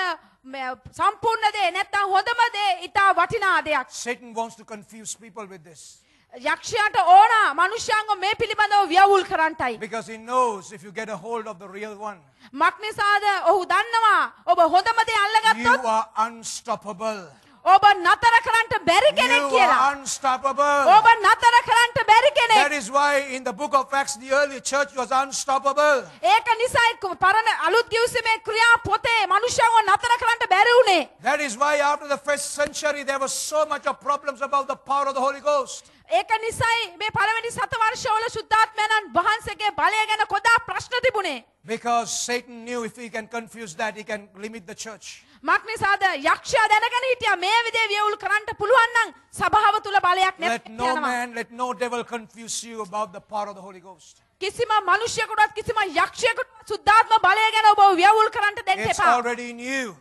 මේ සම්පූර්ණ දේ නැත්තම් හොඳම දේ ඊටා වටිනා දෙයක්. Satan wants to confuse people with this. යක්ෂයාට ඕන මනුෂ්‍යයන්ව මේ පිළිබඳව ව්‍යවුල් කරන්නටයි. Because he knows if you get a hold of the real one, මක් නිසාද ඔහු දන්නවා ඔබ හොඳම දේ you අල්ලගත්තොත් are unstoppable. ඔබ නතර කරන්නට බැරි කෙනෙක් You කියලා. are unstoppable. ඔබ නතර කරන්නට බැරි That කෙනෙක්. is why in the book of Acts, the early church was unstoppable. ඒක නිසායි ක- පරණ අලුත් කිව්සමේ ක්‍රියා පොතේ මනුෂ්‍යයන්ව නතර කරන්නට බැරි වුණේ. That is why after the first century, there was so much of problems about the power of the Holy Ghost. ඒක නිසයි මේ පළවෙනි සත වර්ෂවල ශුද්ධාත්මයන්න් වහන්සේගේ බලය ගැන කොදා ප්‍රශ්න තිබුණේ. Because Satan knew if he can confuse that, he can limit the church. මක් නිසාද යක්ෂයා දැනගෙන හිටියා මේ විදිහේ වියවුල් කරන්න පුළුවන් නම් සභාව තුල බලයක් Let නැත් no යනවා. man, let no devil confuse you about the power of the Holy Ghost. කිසිම මිනිසෙකුටවත් කිසිම යක්ෂයෙකුට සුද්ධාත්ම බලය ගැන ඔබ වියවුල් කරන්න දෙන්න It's එපා. already in you.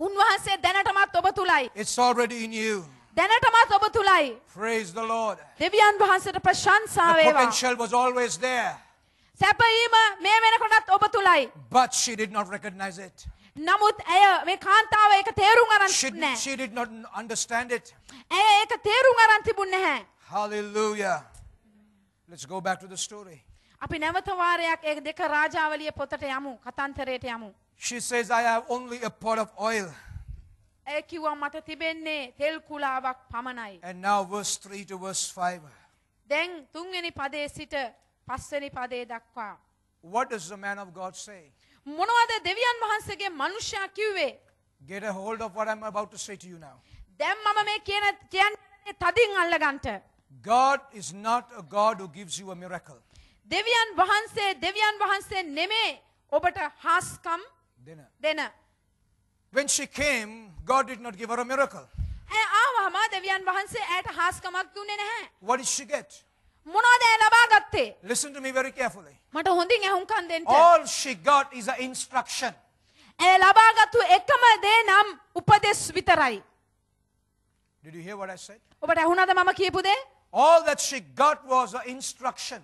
උන්වහන්සේ දැනටමත් ඔබ තුලයි. It's already in you. දැනටමත් ඔබ තුලයි. Praise the Lord. දෙවියන් වහන්සේට ප්‍රශංසා The වේවා. potential was always there, සැපයීම මේ වෙනකොටත් ඔබ තුලයි. but she did not recognize it. නමුත් ඇය මේ කාන්තාව ඒක තේරුම් අරන් She, නැහැ. she did not understand it. ඇය ඒක තේරුම් අරන් තිබුණේ නැහැ. Hallelujah. Let's go back to the story. අපි නැවත වාරයක් ඒ දෙක රාජාවලිය පොතට යමු. කතන්තරයට යමු. She says, I have only a pot of oil. ඇය කිව්වා මට තිබෙන්නේ තෙල් කුලාවක් පමණයි. And now, verse 3 to verse 5. දැන් තුන්වෙනි පදේ සිට පස්වෙනි පදේ දක්වා. What does the man of God say? මොනවද දෙවියන් වහන්සේගේ මනුෂ්‍යයා කිව්වේ? Get a hold of what I'm about to say to you now. දැන් මම මේ කියන කියන්න තදින් අල්ලගන්ට. God is not a God who gives you a miracle. දෙවියන් වහන්සේ දෙවියන් වහන්සේ නෙමේ ඔබට හාස්කම් Dinner. දෙන. When she came, God did not give her a miracle. ඇ ආවහම දෙවියන් වහන්සේ ඇයට හාස්කමක් දුන්නේ නැහැ. What did she get? මොනවද ඇය ලබා ගත්තේ? Listen to me very carefully. මට හොඳින් ඇහුම්කන් දෙන්න. All she got is an instruction. ඇය ලබාගත්තු එකම දේ නම් උපදෙස් විතරයි. Did you hear what I said? ඔබට ඇහුණද මම කියපු දේ? All that she got was an instruction.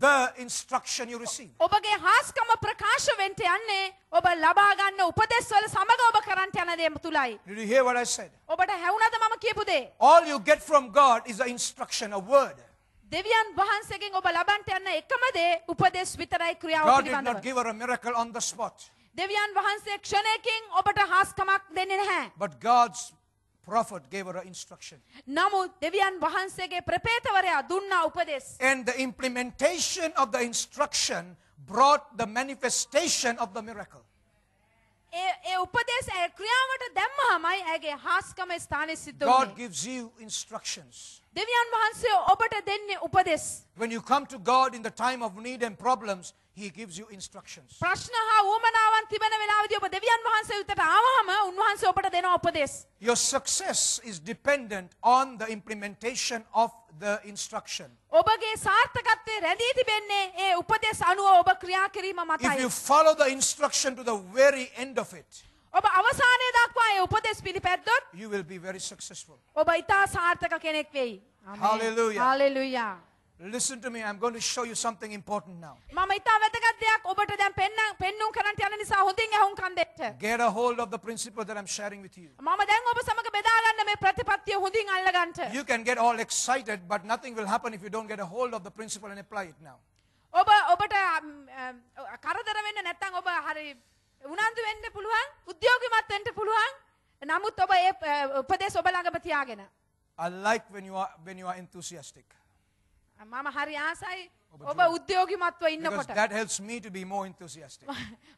the instruction you receive. ඔබගේ හාස්කම ප්‍රකාශ වෙන්න යන්නේ ඔබ ලබා ගන්න උපදෙස් වල සමග ඔබ කරන්ට යන දේ තුලයි. Did you hear what I said? ඔබට හැවුණද මම කියපු දේ? All you get from God is an instruction, a word. දෙවියන් වහන්සේගෙන් ඔබ ලබන්ට යන එකම දේ උපදෙස් විතරයි ක්‍රියාව God did not පිළිබඳව. give her a miracle on the spot, දෙවියන් වහන්සේ ක්ෂණයකින් ඔබට හාස්කමක් දෙන්නේ නැහැ. but God's prophet gave her an instruction. නමුත් දෙවියන් වහන්සේගේ ප්‍රපේතවරයා දුන්නා උපදෙස්. And the implementation of the instruction brought the manifestation of the miracle. ඒ ඒ උපදෙස් ඇය ක්‍රියාවට දැම්මහමයි ඇගේ හාස්කම ස්ථානය සිද්ධ God වුණේ. gives you instructions. දෙවියන් වහන්සේ ඔබට දෙන්නේ උපදෙස්. When you come to God in the time of need and problems, He gives you instructions. ප්‍රශ්න හා උවමනාවන් තිබෙන වෙලාවදී ඔබ දෙවියන් වහන්සේ වෙතට ආවහම උන්වහන්සේ ඔබට දෙන උපදෙස්. Your success is dependent on the implementation of the instruction. ඔබගේ සාර්ථකත්වය රැඳී තිබෙන්නේ ඒ උපදෙස් අනුව ඔබ ක්‍රියා කිරීම If මතයි. you follow the instruction to the very end of it, ඔබ අවසානය දක්වා ඒ උපදෙස් පිළිපැද්දොත් you will be very successful. ඔබ ඉතා සාර්ථක කෙනෙක් වෙයි. Hallelujah. Hallelujah. Listen to me, I'm going to show you something important now. මම ඉතා වැදගත් දෙයක් ඔබට දැන් පෙන්න පෙන්නුම් කරන්නට යන නිසා හොඳින් ඇහුම්කන් දෙන්න. Get a hold of the principle that I'm sharing with you. මම දැන් ඔබ සමග බෙදාගන්න මේ ප්‍රතිපත්තිය හොඳින් අල්ලගන්න. You can get all excited, but nothing will happen if you don't get a hold of the principle and apply it now. ඔබ ඔබට අම්, අම්, කරදර වෙන්න නැත්තම් ඔබ හරි උනන්දු වෙන්න පුළුවන් උද්‍යෝගිමත් වෙන්න පුළුවන් නමුත් ඔබ ඒ අ, උපදේශ ඔබ ළඟම තියාගෙන I like when you are when you are enthusiastic. මම හරි ආසයි ඔබ ඉන්නකොට that helps me to be more enthusiastic.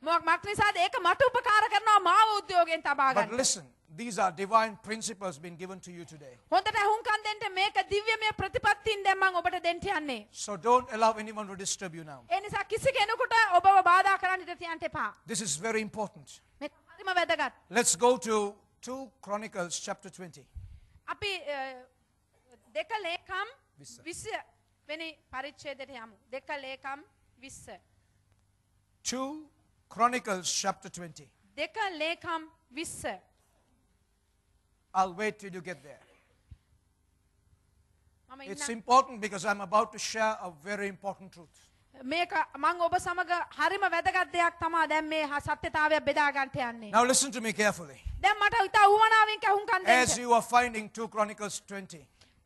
මොකක් මක් නිසාද ඒක මට උපකාර කරනවා මාව උද්‍යෝගයෙන් තබා ගන්න but listen these are divine principles being given to you today. හොඳට අහුම්කන් දෙන්න මේක දිව්‍යමය ප්‍රතිපත්තීන් දැන් මම ඔබට දෙන්න යන්නේ so don't allow anyone to disturb you now. ඒ නිසා කිසි කෙනෙකුට ඔබව බාධා කරන්න ඉඩ තියන්න එපා this is very important. මේක හරිම වැදගත් let's go to 2 Chronicles chapter 20 අපි දෙක ලේකම් 20 වෙනි පරිච්ඡේදයට යමු. දෙක ලේකම් විස්ස. 2 Chronicles chapter 20. දෙක ලේකම් විස්ස. I'll wait till you get there. මම It's ඉන්න important because I'm about to share a very important truth. මේක මං ඔබ සමග හරිම වැදගත් දෙයක් තමා දැන් මේ හ- සත්‍යතාවයක් බෙදා ගන්නට යන්නේ. Now listen to me carefully. දැන් මට ඉතා උවමනාවෙන් කැහුම්කන් As දෙන්න. you are finding 2 Chronicles 20,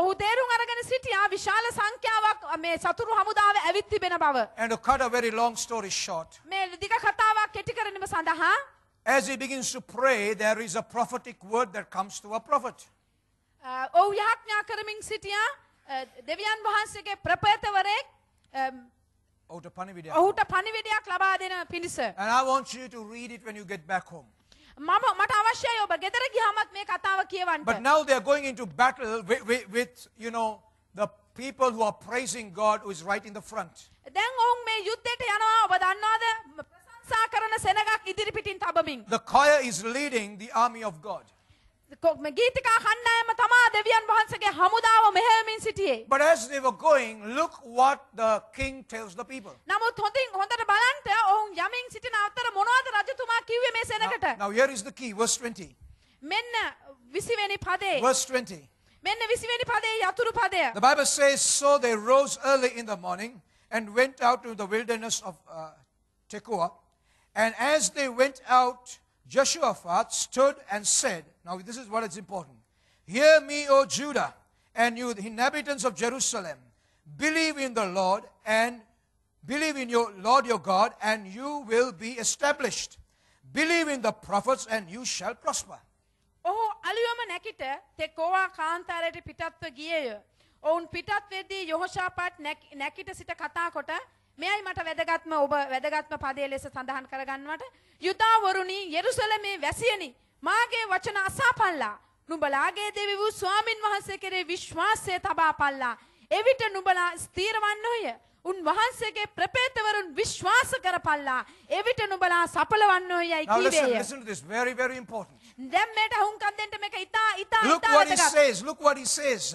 ඔහු තේරුම් අරගෙන සිටියා විශාල සංඛ්‍යාවක් මේ සතුරු හමුදාව ඇවිත් තිබෙන බව. And to cut a very long story short, මේ දිග කතාවක් කෙටි කරනීම සඳහා as he begins to pray, there is a prophetic word that comes to a prophet. ඔහු යාඥා කරමින් සිටියා දෙවියන් වහන්සේගේ ප්‍රපේතවරයෙක්. ඔහුට පණිවිඩයක් ලබා දෙන පිණිස. And I want you to read it when you get back home. මම මට අවශ්‍යයි ඔබ ගෙදර ගියාමත් මේ කතාව But කියවන්න. now they're going into battle with, with, with, you know, the people who are praising God who is right in the front. දැන් ඔවුන් මේ යුද්ධයට යනවා ඔබ දන්නවාද ප්‍රශංසා කරන සෙනගක් ඉදිරි පිටින් තබමින්. The choir is leading the army of God. කො- මේ ගීතිකා කණ්ඩායම තමා දෙවියන් වහන්සේගේ හමුදාව මෙහෙයමින් සිටියේ. But as they were going, look what the king tells the people. නමුත් හොඳින් හොඳට බලන්ට ඔවුන් යමින් සිටින අතර මොනවද රජතුමා කිව්වේ මේ Now, සෙනගට? now here is the key, verse 20. මෙන්න විසිවෙනි පදේ. Verse 20. මෙන්න විසිවෙනි පදේ යතුරු පදය. The Bible says, So they rose early in the morning and went out to the wilderness of uh, Tekoa. And as they went out, Jehoshaphat stood and said, Now this is what is important. Hear me, O Judah, and you, the inhabitants of Jerusalem. Believe in the Lord and believe in your Lord your God, and you will be established. Believe in the prophets, and you shall prosper. ඔහු අලුවම නැකිට තෙකෝවා කාන්තාරයට පිටත්ව ගියය. ඔවුන් පිටත් වෙද්දී යොහෝෂාපාට් නැක්- නැකිට සිට කතා කොට මෙයයි මට වැදගත්ම ඔබ වැදගත්ම පදේ ලෙස සඳහන් කරගන්නවට යුදාවරුණි යෙරුසලමේ වැසියනි මාගේ වචන අසාපල්ලා නුඹලාගේ දෙවි වූ ස්වාමින් වහන්සේ කෙරේ විශ්වාසය තබා පල්ලා එවිට නුඹලා ස්ථීරවන්නෝය උන් වහන්සේගේ ප්‍රපේතවරුන් විශ්වාස කරපල්ලා එවිට නුඹලා listen, කීවේය. දැන් මේට හුම්කම් දෙන්න මේක ඉතා ඉතා Look ඉතා what he වැදගත්. says. Look what he says.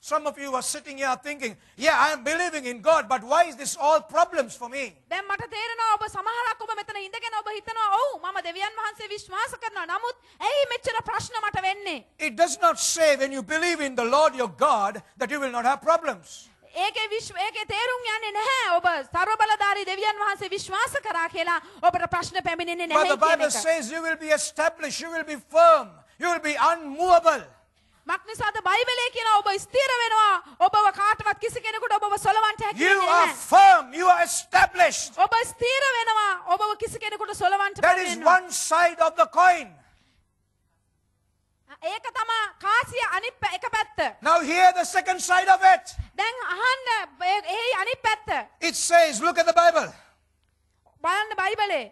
Some of you are sitting here thinking, yeah, I am believing in God, but why is this all problems for me? It does not say when you believe in the Lord your God that you will not have problems. ඒකේ විශ්ව ඒකේ තේරුම් යන්නේ නැහැ ඔබ ਸਰබලධාරී දෙවියන් වහන්සේ විශ්වාස කරා කියලා ඔබට ප්‍රශ්න පැමිණෙන්නේ නැහැ කියන එක. But the Bible says you will be established, you will be firm, you will be unmovable. මක් නිසාද බයිබලයේ කියන ඔබ ස්ථිර වෙනවා ඔබව කාටවත් කිසි කෙනෙකුට ඔබව සොලවන්න හැකි You වෙන්නේ are නැහැ. firm, you are established. ඔබ ස්ථිර වෙනවා ඔබව කිසි කෙනෙකුට සොලවන්න That is බැහැ one side of the coin. ඒක තමා කාසිය අනිත් පä- එක පැත්ත. Now, hear the second side of it. දැන් අහන්න ඒ- එහි අනිත් පැත්ත. It says, look at the Bible. බලන්න බයිබලේ.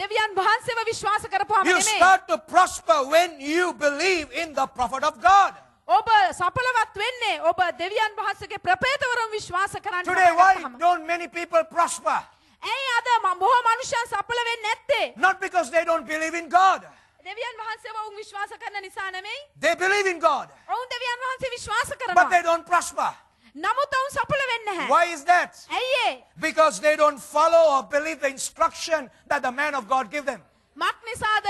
දෙවියන් වහන්සේව විශ්වාස කරපුවාම You නෙමෙයි. start to prosper when you believe in the prophet of God. ඔබ සඵලවත් වෙන්නේ ඔබ දෙවියන් වහන්සේගේ ප්‍රපේතවරුන් විශ්වාස කරන්න Today, why පටන් ගත්තහම. don't many people prosper? ඇයි අද ම- බොහෝ මනුෂ්‍යයන් සඵල වෙන්නේ නැත්තේ? Not because they don't believe in God. දෙවියන් වහන්සේව ඔවුන් විශ්වාස කරන නිසා නෙමෙයි. They believe in God, ඔවුන් දෙවියන් වහන්සේ විශ්වාස but they කරනවා. don't prosper. නමුත් ඔවුන් සඵල වෙන්නේ නැහැ. Why is that? ඇයි ඒ? Because they don't follow or believe the instruction that the man of God give them. මක් නිසාද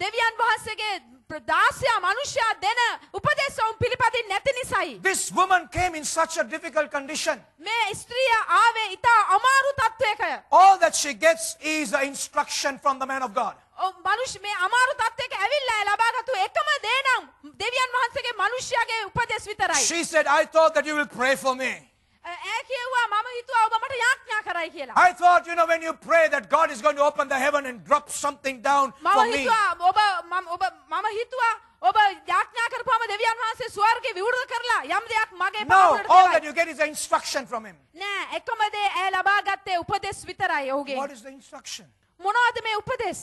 දෙවියන් වහන්සේගේ ප්‍රදාසයා මනුෂ්‍යයා දෙන උපදෙස් ඔවුන් පිළිපදින්නේ නැති නිසායි. This woman came in such a difficult condition. මේ ස්ත්‍රිය ආවේ ඉතා අමාරු තත්ත්වයක. All that she gets is the instruction from the man of God. මනුෂ්‍ය මේ අමාරු තත්ත්වයක ඇවිල්ලා ඒ ලබාගත්තු එකම දේ නම් දෙවියන් වහන්සේගේ මනුෂ්‍යයාගේ උපදෙස් විතරයි. She said, I thought that you will pray for me. ඈ කිව්වා මම හිතුවා ඔබ මට යාඥා කරයි කියලා. I thought, you know, when you pray that God is going to open the heaven and drop something down මම for me. හිතුවා ඔබ මම ඔබ මම හිතුවා ඔබ යාඥා කරපුවාම දෙවියන් වහන්සේ ස්වර්ගේ විවෘත කරලා යම් දෙයක් මගේ No, පාමුලට all that දෙවයි. you get is the instruction from him. නෑ එකම දේ ඇය ලබා ගත්තේ උපදෙස් විතරයි ඔහුගේ. What is the instruction? මොනවද මේ උපදෙස්?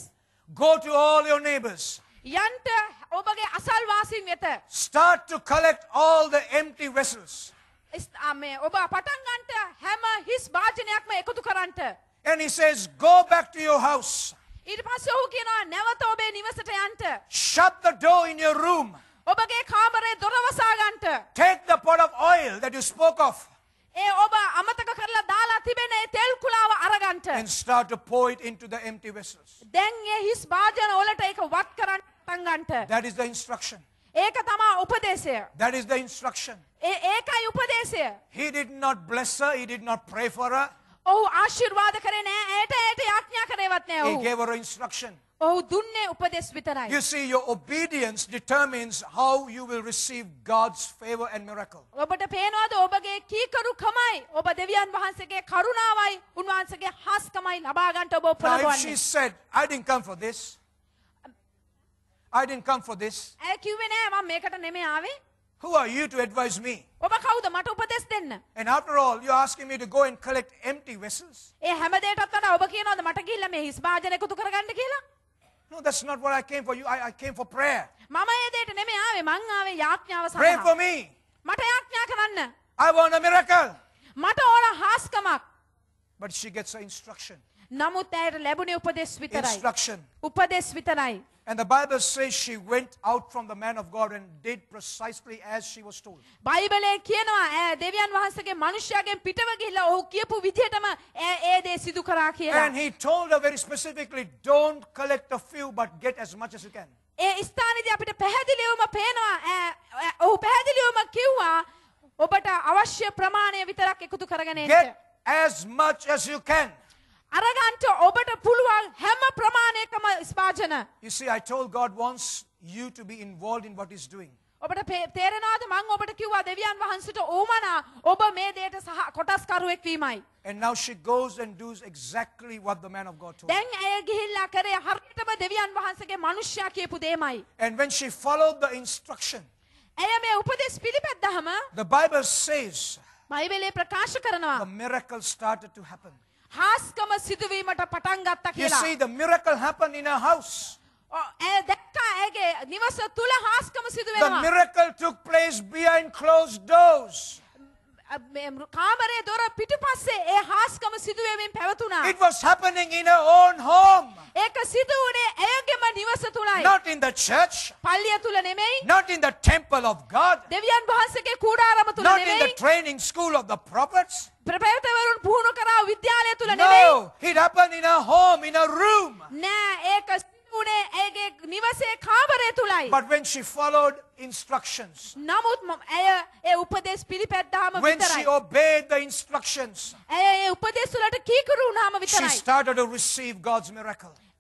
Go to all your neighbors. යන්ට ඔබගේ අසල්වාසීන් වෙත Start to collect all the empty vessels. ඉස්- ආ, මේ ඔබ පටන් ගන්නට හැම හිස් වාචනයක්ම එකතු කරන්නට. And he says, Go back to your house. ඊට පස්සේ ඔහු කියනවා නැවත ඔබේ නිවසට යන්න. Shut the door in your room. ඔබගේ කාමරේ දොර වසා ගන්නට. Take the pot of oil that you spoke of ඒ ඔබ අමතක කරලා දාලා තිබෙන ඒ තෙල් කුලාව අරගන්නට. and start to pour it into the empty vessels. දැන් ඒ හිස් වාදන වලට ඒක වත් කරන්න පටන් ගන්නට. That is the instruction. ඒක තමා උපදේශය. That is the instruction. ඒ ඒකයි උපදේශය. He did not bless her, he did not pray for her. ඔහු ආශිර්වාද කරේ නෑ. ඇයට ඇයට යාඥා කරේ කරන්නේවත් නෑ He ඔහු. gave her instruction. ඔහු දුන්නේ උපදෙස් විතරයි. You see, your obedience determines how you will receive God's favor and miracle. ඔබට පේනවාද ඔබගේ කීකරු කමයි ඔබ දෙවියන් වහන්සේගේ කරුණාවයි උන්වහන්සේගේ හස්කමයි ලබාගන්ට ඔබ Now, if she උපලබවන්නේ. said, I didn't come for this, I didn't come for this, ඇය කිව්වේ නෑ මම මේකට නෙමෙයි ආවේ. who are you to advise me? ඔබ කවුද මට උපදෙස් දෙන්න. And after all, you're asking me to go and collect empty vessels? ඒ හැම දෙයකටත් වඩා ඔබ කියනවාද මට ගිහිල්ලා මේ හිස් භාජන එකතු කරගන්න කියලා? No, that's not what I came for. You, I, I came for prayer. මම ඒ දෙයට නෙමෙයි ආවේ මං ආවේ යාඥාව Pray for සඳහා. me. මට යාඥා කරන්න. I want a miracle. මට ඕන හාස්කමක්. But she gets an instruction. නමුත් ඇයට ලැබුණේ උපදෙස් විතරයි. Instruction. උපදෙස් විතරයි. And the Bible says she went out from the man of God and did precisely as she was told. බයිබලේ කියනවා ඇය දෙවියන් වහන්සේගේ මනුෂ්‍යයාගෙන් පිටව ගිහිල්ලා ඔහු කියපු විදිහටම ඇය ඒ දේ සිදු කරා කියලා. And he told her very specifically, don't collect a few, but get as much as you can. ඒ ස්ථානයේදී අපිට පැහැදිලිවම පේනවා ඇ- ඇ- ඔහු පැහැදිලිවම කිව්වා ඔබට අවශ්‍ය ප්‍රමාණය විතරක් එකතු කරගෙන එන්න. Get as much as you can. අරගන්ට ඔබට පුළුවන් හැම ප්‍රමාණයකම ස්පාජන. You see, I told God wants you to be involved in what He's doing. ඔබට පේ- තේරෙනවද මං ඔබට කිව්වා දෙවියන් වහන්සේට ඕමනා ඔබ මේ දේට සහ කොටස්කරුවෙක් වීමයි. And now she goes and does exactly what the man of God told her. දැන් ඇය ගිහිල්ලා කරේ හරියටම දෙවියන් වහන්සේගේ මනුෂ්‍යයා කියපු දේමයි. And when she followed the instruction, ඇය මේ උපදෙස් පිළිපැද්දහම the Bible says බයිබලයේ ප්‍රකාශ the කරනවා miracle started to happen. හාස්කම සිදුවීමට පටන් ගත්තා You කියලා. see, the miracle happened in her house. ඔව්, ඇය දැක්කා ඇගේ නිවස තුල හාස්කම සිදු The වෙනවා. miracle took place behind closed doors. අ, මේ මෘ- කාමරයේ දොර පිටුපස්සේ ඒ හාස්කම සිදු වෙමින් පැවතුණා. It was happening in her own home, ඒක සිදු වුණේ ඇයගේම නිවස තුලයි. not in the church, පල්ලිය තුල නෙමෙයි. not in the temple of God, දෙවියන් වහන්සේගේ කූඩාරම තුල not in the නෙමෙයි. training school of the prophets. ප්‍රපේතවරුන් පුහුණු කරා විද්‍යාලය තුල නෙමෙයි. No, it happened in her home, in her room. නෑ ඒක සිදු වුණේ ඇයගේ නිවසේ කාමරය තුලයි. But when she followed instructions, නමුත් මම- ඇය ඒ උපදෙස් පිළිපැද්දාම when she විතරයි. obeyed the instructions, ඇය ඒ උපදෙස් වලට කීකරු වුණාම she විතරයි. started to receive God's miracle.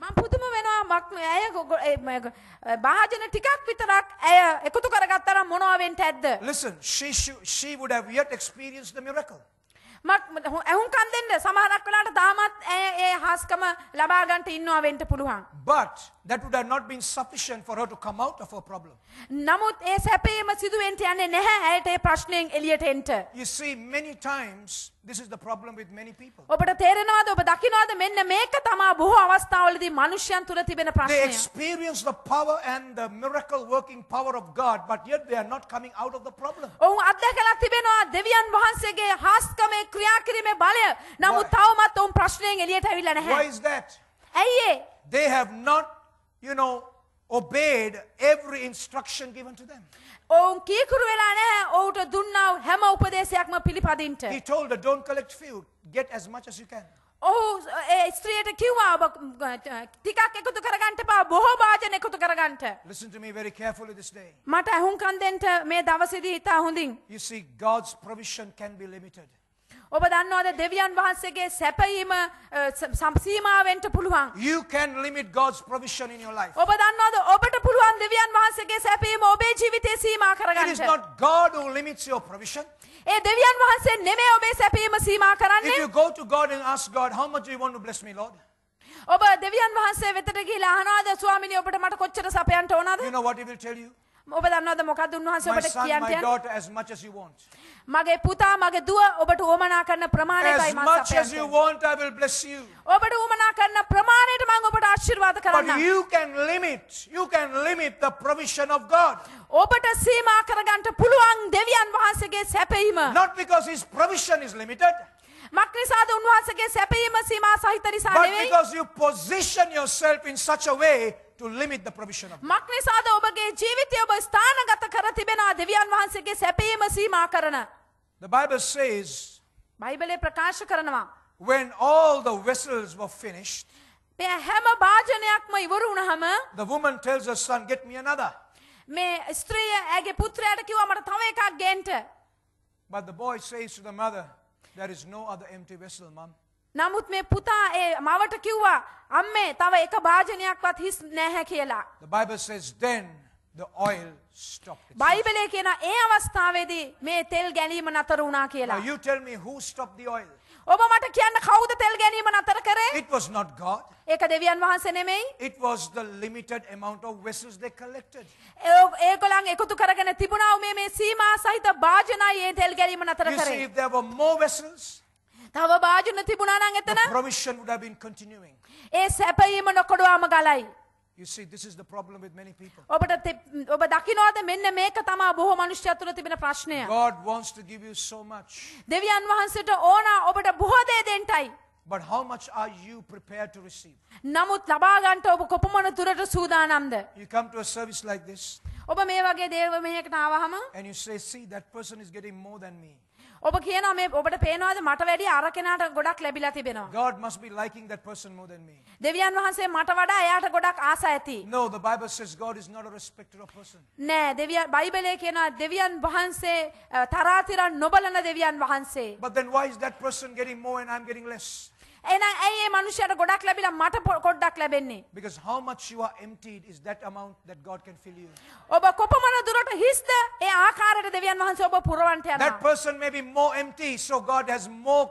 මම පුදුම වෙනවා මක් ඇය භාජන ටිකක් විතරක් ඇය එකතු කරගත්තර මොනවා වෙන්න ඇද්ද? Listen, she, shou- she would have yet experienced the miracle. මක් ඇහුම්කන් දෙන්න සමහරක් වෙලාට තාමත් ඇය ඒ හාස්කම ලබා ගන්නට ඉන්නවා වෙන්න පුළුවන්. But that would have not been sufficient for her to come out of her problem. නමුත් ඒ සැපේම සිදුවෙන්ට යන්නේ නැහැ ඇයට ඒ ප්‍රශ්නයෙන් එළියට එන්න. You see, many times, this is the problem with many people. ඔබට තේරෙනවද ඔබ දකිනවද මෙන්න මේක තමා බොහෝ අවස්ථාවලදී මිනිස්යන් තුළ තිබෙන They ප්‍රශ්නය. experience the power and the miracle working power of God, but yet they are not coming out of the problem. ඔවුන් අත්දැකලා තිබෙනවා දෙවියන් වහන්සේගේ හාස්කමේ ක්‍රියා කිරීමේ බලය. නමුත් Why? තවමත් ඔවුන් ප්‍රශ්නයෙන් එළියට ඇවිල්ලා Why නැහැ. is that? ඇයි ඒ? They have not, you know, obeyed every instruction given to them. ඔවුන් කීකුරු වෙලා නැහැ ඔවුන්ට දුන්නා වූ හැම උපදේශයක්ම පිළිපදින්ට. He told her, don't collect few, get as much as you can. ඔහු ඒ ස්ත්‍රියට කිව්වා ඔබ ටිකක් එකතු කරගන්න එපා බොහෝ භාජන එකතු කරගන්න. Listen to me very carefully this day. මට ඇහුම්කන් දෙන්න මේ දවසේදී ඉතා හොඳින්. You see, God's provision can be limited. ඔබ දන්නවද දෙවියන් වහන්සේගේ සැපයීම අ, ස- සම්- සීමාවෙන්ට පුළුවන්. You can limit God's provision in your life. ඔබ දන්නවද ඔබට පුළුවන් දෙවියන් වහන්සේගේ සැපීම ඔබේ ජීවිතේ සීමා It is කරගන්න. not God who limits your provision. ඒ දෙවියන් වහන්සේ නෙමෙයි ඔබේ සැපීම සීමා If කරන්නේ. you go to God and ask God, how much do you want to bless me, Lord? ඔබ දෙවියන් වහන්සේ වෙතට ගිහිලා අහනවාද ස්වාමිනේ ඔබට මට කොච්චර සපයන්න ඕනද? You know what He will tell you? ඔබ දන්නවද මොකක්ද උන්වහන්සේ My ඔබට son, කියන්න my යන්නේ? daughter, as much as you want. මගේ පුතා මගේ දුව ඔබට උවමනා කරන ප්‍රමාණයටයි As මම much as you සපයන්නේ. want, I will bless you. ඔබට උවමනා කරන ප්‍රමාණයට මම ඔබට ආශිර්වාද But කරන්නම්. you can limit, you can limit the provision of God. ඔබට සීමා කරගන්න පුළුවන් දෙවියන් වහන්සේගේ සැපීම. Not because His provision is limited, මක් නිසාද උන්වහන්සේගේ සැපීම සීමා සහිත නිසා but නෙවෙයි. because you position yourself in such a way to limit the provision of God. මක් නිසාද ඔබගේ ජීවිතය ඔබ ස්ථානගත කර තිබෙනවා දෙවියන් වහන්සේගේ සැපීම සීමා කරන. The Bible says, බයිබලේ ප්‍රකාශ කරනවා. when all the vessels were finished, මේ හැම භාජනයක්ම ඉවරු වුණහම the woman tells her son, Get me another. මේ ස්ත්‍රිය ඇගේ පුත්‍රයට කිව්වා මට තව එකක් ගේන්න. But the boy says to the mother, There is no other empty vessel, mom. නමුත් මේ පුතා ඒ මවට කිව්වා අම්මේ තව එක භාජනයක්වත් හිස් නැහැ කියලා. The Bible says, Then the oil stopped. බයිබලය කියන ඒ අවස්ථාවේදී මේ තෙල් ගැනීම නතර වුණා Now කියලා. you tell me who stopped the oil? ඔබ මට කියන්න කවුද තෙල් ගැනීම නතර කරේ? It was not God. ඒක දෙවියන් වහන්සේ නෙමෙයි. It was the limited amount of vessels they collected. ඒගොල්ලන් එකතු කරගෙන තිබුණා මේ මේ සීමා සහිත භාජනයි ඒ තෙල් ගැනීම නතර You see, කරේ. if there were more vessels, තව භාජන තිබුණා නම් the එතන provision would have been continuing. A සැපයීම නොකොඩවාම ගලයි. You see, this is the problem with many people. ඔබට ඔබ දකිනවාද මෙන්න මේක තමා බොහෝ මනුෂ්‍ය තුළ තිබෙන ප්‍රශ්නය. God wants to give you so much. දෙවියන් වහන්සේට ඕන ඔබට බොහෝ දේ දෙන්නයි. But how much are you prepared to receive? නමුත් ලබා ගන්නට ඔබ කොපමණ දුරට සූදානම්ද? You come to a service like this ඔබ මේ වගේ දේව මෙහෙයකට ආවහම and you say, See, that person is getting more than me. ඔබ කියනවා මේ ඔබට පේනවාද මට වැඩි අර කෙනාට ගොඩක් ලැබිලා තිබෙනවා. God must be liking that person more than me. දෙවියන් වහන්සේ මට වඩා එයාට ගොඩක් ආස ඇති. No, the Bible says God is not a respecter of person. නෑ දෙවියන් බයිබලයේ කියනවා දෙවියන් වහන්සේ අ, තරාතිරම් නොබලන දෙවියන් වහන්සේ. But then why is that person getting more and I'm getting less? එහෙනම් ඇයි මේ මනුස්සයාට ගොඩක් ලැබිලා මට පො- පොඩ්ඩක් ලැබෙන්නේ? Because how much you are emptied is that amount that God can fill you. ඔබ කොපමණ දුරට හිස්ද ඒ ආකාරයට දෙවියන් වහන්සේ ඔබ පුරවන්ට That යනවා. person may be more empty, so God has more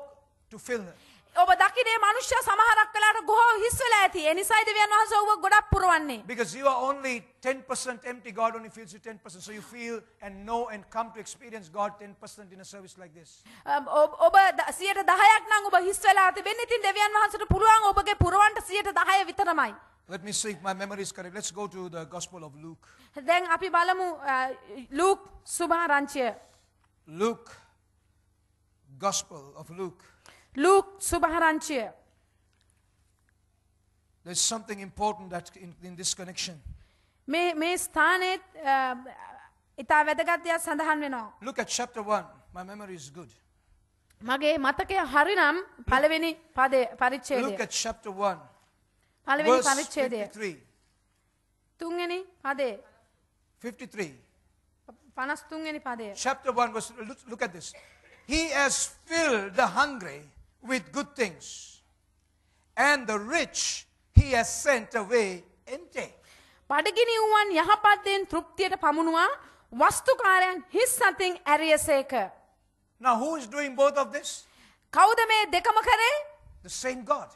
to fill them. ඔබ දකිනේ මනුෂ්‍ය සමහරක් වෙලාට ගොහෝ හිස් වෙලා ඇති. ඒ නිසායි දෙවියන් වහන්සේ ඔබ ගොඩක් පුරවන්නේ. Because you are only 10% empty, God only fills you 10%. So you feel and know and come to experience God 10% in a service like this. අම්, ඔබ- ඔබ ද- සියයට දහයක් නම් ඔබ හිස් වෙලා තිබෙන්නේ. ඉතින් දෙවියන් වහන්සේට පුළුවන් ඔබගේ පුරවන්ට සියයට දහය විතරමයි. Let me see if my memory is correct. Let's go to the Gospel of Luke. දැන් අපි බලමු අ, Luke සුභාරංචිය. Luke, Gospel of Luke. Luke සුභාරංචිය. There's something important that in, in this connection. මේ මේ ස්ථානයේ ඉතා වැදගත් දෙයක් සඳහන් වෙනවා. Look at chapter 1. My memory is good. මගේ මතකය හරිනම් පළවෙනි පදේ පරිච්ඡේදය. Look at chapter 1, පළවෙනි verse පරිච්ඡේදය. 53. තුන්වෙනි පදේ. 53. 53 වෙනි පදය. Chapter 1, verse, look, look at this. He has filled the hungry with good things, and the rich he has sent away empty. බඩගිනි වූවන් යහපත්යෙන් තෘප්තියට පමුණුවා වස්තුකාරයන් හිස් අතින් ඇරියසේක. Now, who is doing both of this? කවුද මේ දෙකම කරේ? The same God.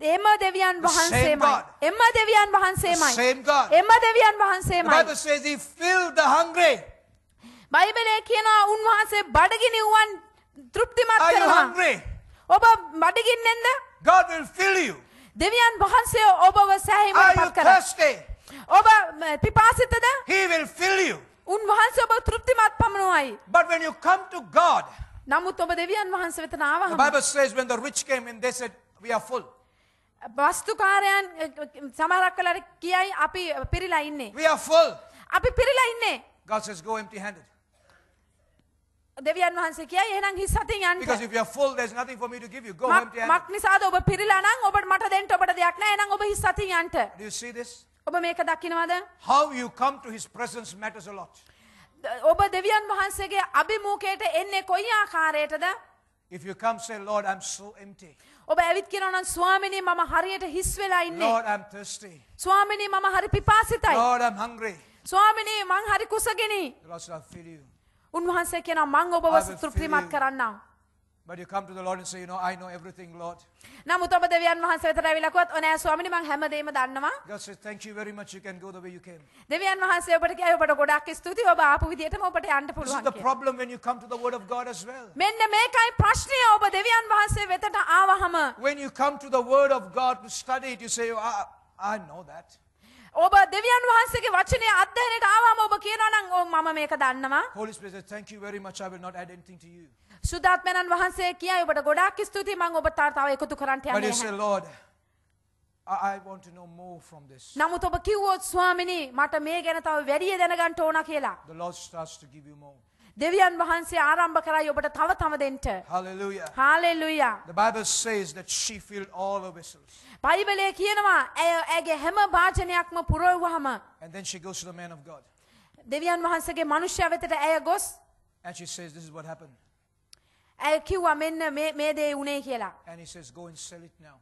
එම දෙවියන් The වහන්සේමයි. එම දෙවියන් The වහන්සේමයි. same God. එම දෙවියන් The වහන්සේමයි. Bible says he filled the hungry. බයිබලයේ කියනවා උන්වහන්සේ බඩගිනි වූවන් තෘප්තිමත් Are you කරනවා. hungry? ඔබ බඩගින්නෙන්ද? God will fill you. දෙවියන් වහන්සේ ඔබව Are you සෑහීමට කර. thirsty? ඔබ ම, පිපාසිතද? He will fill you. උන්වහන්සේ ඔබ තෘප්තිමත් පමණුවයි. But when you come to God, නමුත් ඔබ දෙවියන් වහන්සේ වෙත the ආවහම Bible says when the rich came in, they said, We are full. වස්තුකාරයන් අ, අ, සමහරක් වෙලාවට කියයි අපි පිරීලා ඉන්නේ. We are full. අපි පිරීලා ඉන්නේ. God says, Go empty handed. දෙවියන් වහන්සේ කියයි එහෙනම් හිස් අතින් Because යන්න. if you are full, there's nothing for me to give you. Go empty handed. මක් නිසාද ඔබ පිරීලා නම් ඔබට මට දෙන්න ඔබට දෙයක් නැහැ. එහෙනම් ඔබ හිස් අතින් යන්න. Do you see this? ඔබ මේක දකින්නවද? How you come to his presence matters a lot. ඔබ දෙවියන් වහන්සේගේ අභිමුඛයට එන්නේ කොයි ආකාරයටද? If you come, say, Lord, I'm so empty. ඔබ ඇවිත් කියනවා නම් ස්වාමිනී මම හරියට හිස් වෙලා ඉන්නේ. Lord, I'm thirsty. ස්වාමිනී මම හරි පිපාසිතයි. Lord, I'm hungry. ස්වාමිනී මං හරි කුසගිනි. Lord I'll fill you. උන්වහන්සේ කියනවා මං ඔබව you. කරන්නම්. But you come to the Lord and say, You know, I know everything, Lord. නමුත් ඔබ දෙවියන් වහන්සේ වෙතට ඇවිල්ලා කිව්වොත් ඔනෑ ස්වාමිනී මං හැමදේම දන්නවා. God says, Thank you very much. You can go the way you came. දෙවියන් වහන්සේ ඔබට කියයි ඔබට ගොඩක් ස්තුතියි ඔබ ආපු විදිහටම ඔබට යන්න This is පුළුවන් the problem when you come to the Word of God as well. මෙන්න මේකයි ප්‍රශ්නය ඔබ දෙවියන් වහන්සේ වෙතට ආවහම When you come to the Word of God to study it, you say, oh, I, I know that. ඔබ දෙවියන් වහන්සේගේ වචනය අධ්‍යයනයට ආවම ඔබ කියනවා නම් ඔව් මම මේක දන්නවා. Holy Spirit Thank you very much. I will not add anything to you. සුදාත්මයන්න් වහන්සේ කියයි ඔබට ගොඩාක් ස්තුතියි මම තව තව එකතු කරන්න But you යන්නේ say, නැහැ. Lord, I, I want to know more from this. නමුත් ඔබ කිව්වොත් ස්වාමිනී මට මේ ගැන තව වැඩිය දැනගන්න ඕන කියලා. The Lord starts to give you more. දෙවියන් වහන්සේ ආරම්භ කරා ඔබට තව තව දෙන්න. Hallelujah. Hallelujah. The Bible says that she filled all her vessels. බයිබලයේ කියනවා ඇගේ හැම භාජනයක්ම පුරවුවාම And then she goes to the man of God. දෙවියන් වහන්සේගේ මනුෂ්‍යයා වෙතට ඇය ගොස් And she says this is what happened. ඇය කිව්වා මෙන්න මේ මේ දේ වුණේ කියලා. And he says go and sell it now.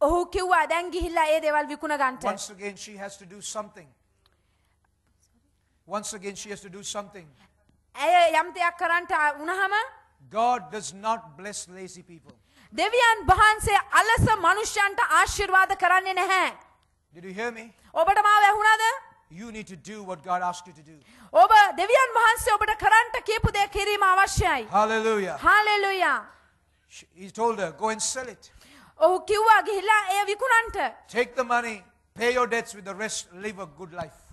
ඔහු කිව්වා දැන් ගිහිල්ලා ඒ දේවල් විකුණ ගන්නට. Once again she has to do something. Once again she has to do something. යම් දෙයක් කරන්නට වුණහම God does not bless lazy people. දෙවියන් වහන්සේ අලස මනුෂ්‍යයන්ට ආශිර්වාද කරන්නේ නැහැ. Did you hear me? ඔබට මාව ඇහුණාද? You need to do what God asked you to do. ඔබ දෙවියන් වහන්සේ ඔබට කරන්නට කියපු දේ කිරීම අවශ්‍යයි. Hallelujah. Hallelujah. He told her, go and sell it. ඔහු කිව්වා ගිහිලා එය විකුණන්න. Take the money, pay your debts with the rest, live a good life.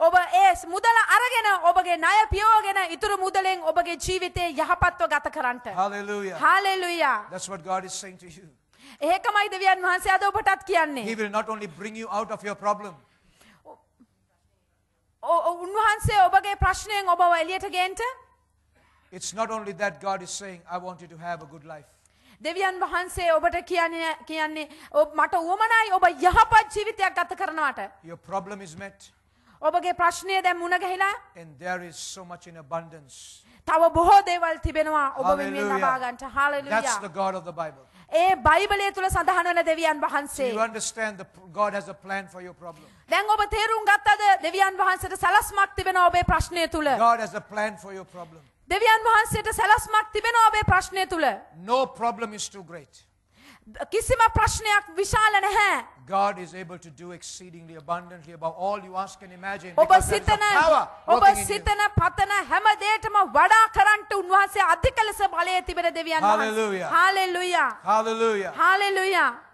ඔබ ඒ මුදල අරගෙන ඔබගේ ණය පියෝගෙන ඉතුරු මුදලෙන් ඔබගේ ජීවිතේ යහපත්ව ගත කරන්නට. Hallelujah. හාලෙලුයා. That's what God is saying to you. ඒකමයි දෙවියන් වහන්සේ අද ඔබටත් He කියන්නේ. will not only bring you out of your problem, උන්වහන්සේ ඔබගේ ප්‍රශ්නයෙන් ඔබව එලියට ගේන්ට it's not only that God is saying, I want you to have a good life. දෙවියන් වහන්සේ ඔබට කියන්නේ කියන්නේ මට උවමනයි ඔබ යහපත් ජීවිතයක් ගත කරනවට. Your problem is met, ඔබගේ ප්‍රශ්නය දැන් මුණ ගැහිලා and there is so much in abundance. තව බොහෝ දේවල් තිබෙනවා ඔබ වෙනුවෙන් Hallelujah. ලබාගන්ට That's the. God of the Bible. ඒ බයිබලය තුල සඳහන් වන දෙවියන් වහන්සේ. you understand that God has a plan for your problem? දැන් ඔබ තේරුම් ගත්තද දෙවියන් වහන්සේට සලස්මක් තිබෙනවා ඔබේ ප්‍රශ්නය තුල. God has a plan for your problem. දෙවියන් වහන්සේට සලස්මක් තිබෙනවා ඔබේ ප්‍රශ්නය තුල. No problem is too great. කිසිම ප්‍රශ්නයක් විශාල නැහැ. God is able to do exceedingly abundantly above all you ask and imagine. ඔබ because there is a සිතන power ඔබ working in you. සිතන පතන හැම දේටම වඩා කරන්ට උන්වහන්සේ අධික ලෙස බලය තිබෙන දෙවියන් Hallelujah. හාලෙලුයා. Hallelujah. හාලෙලුයා.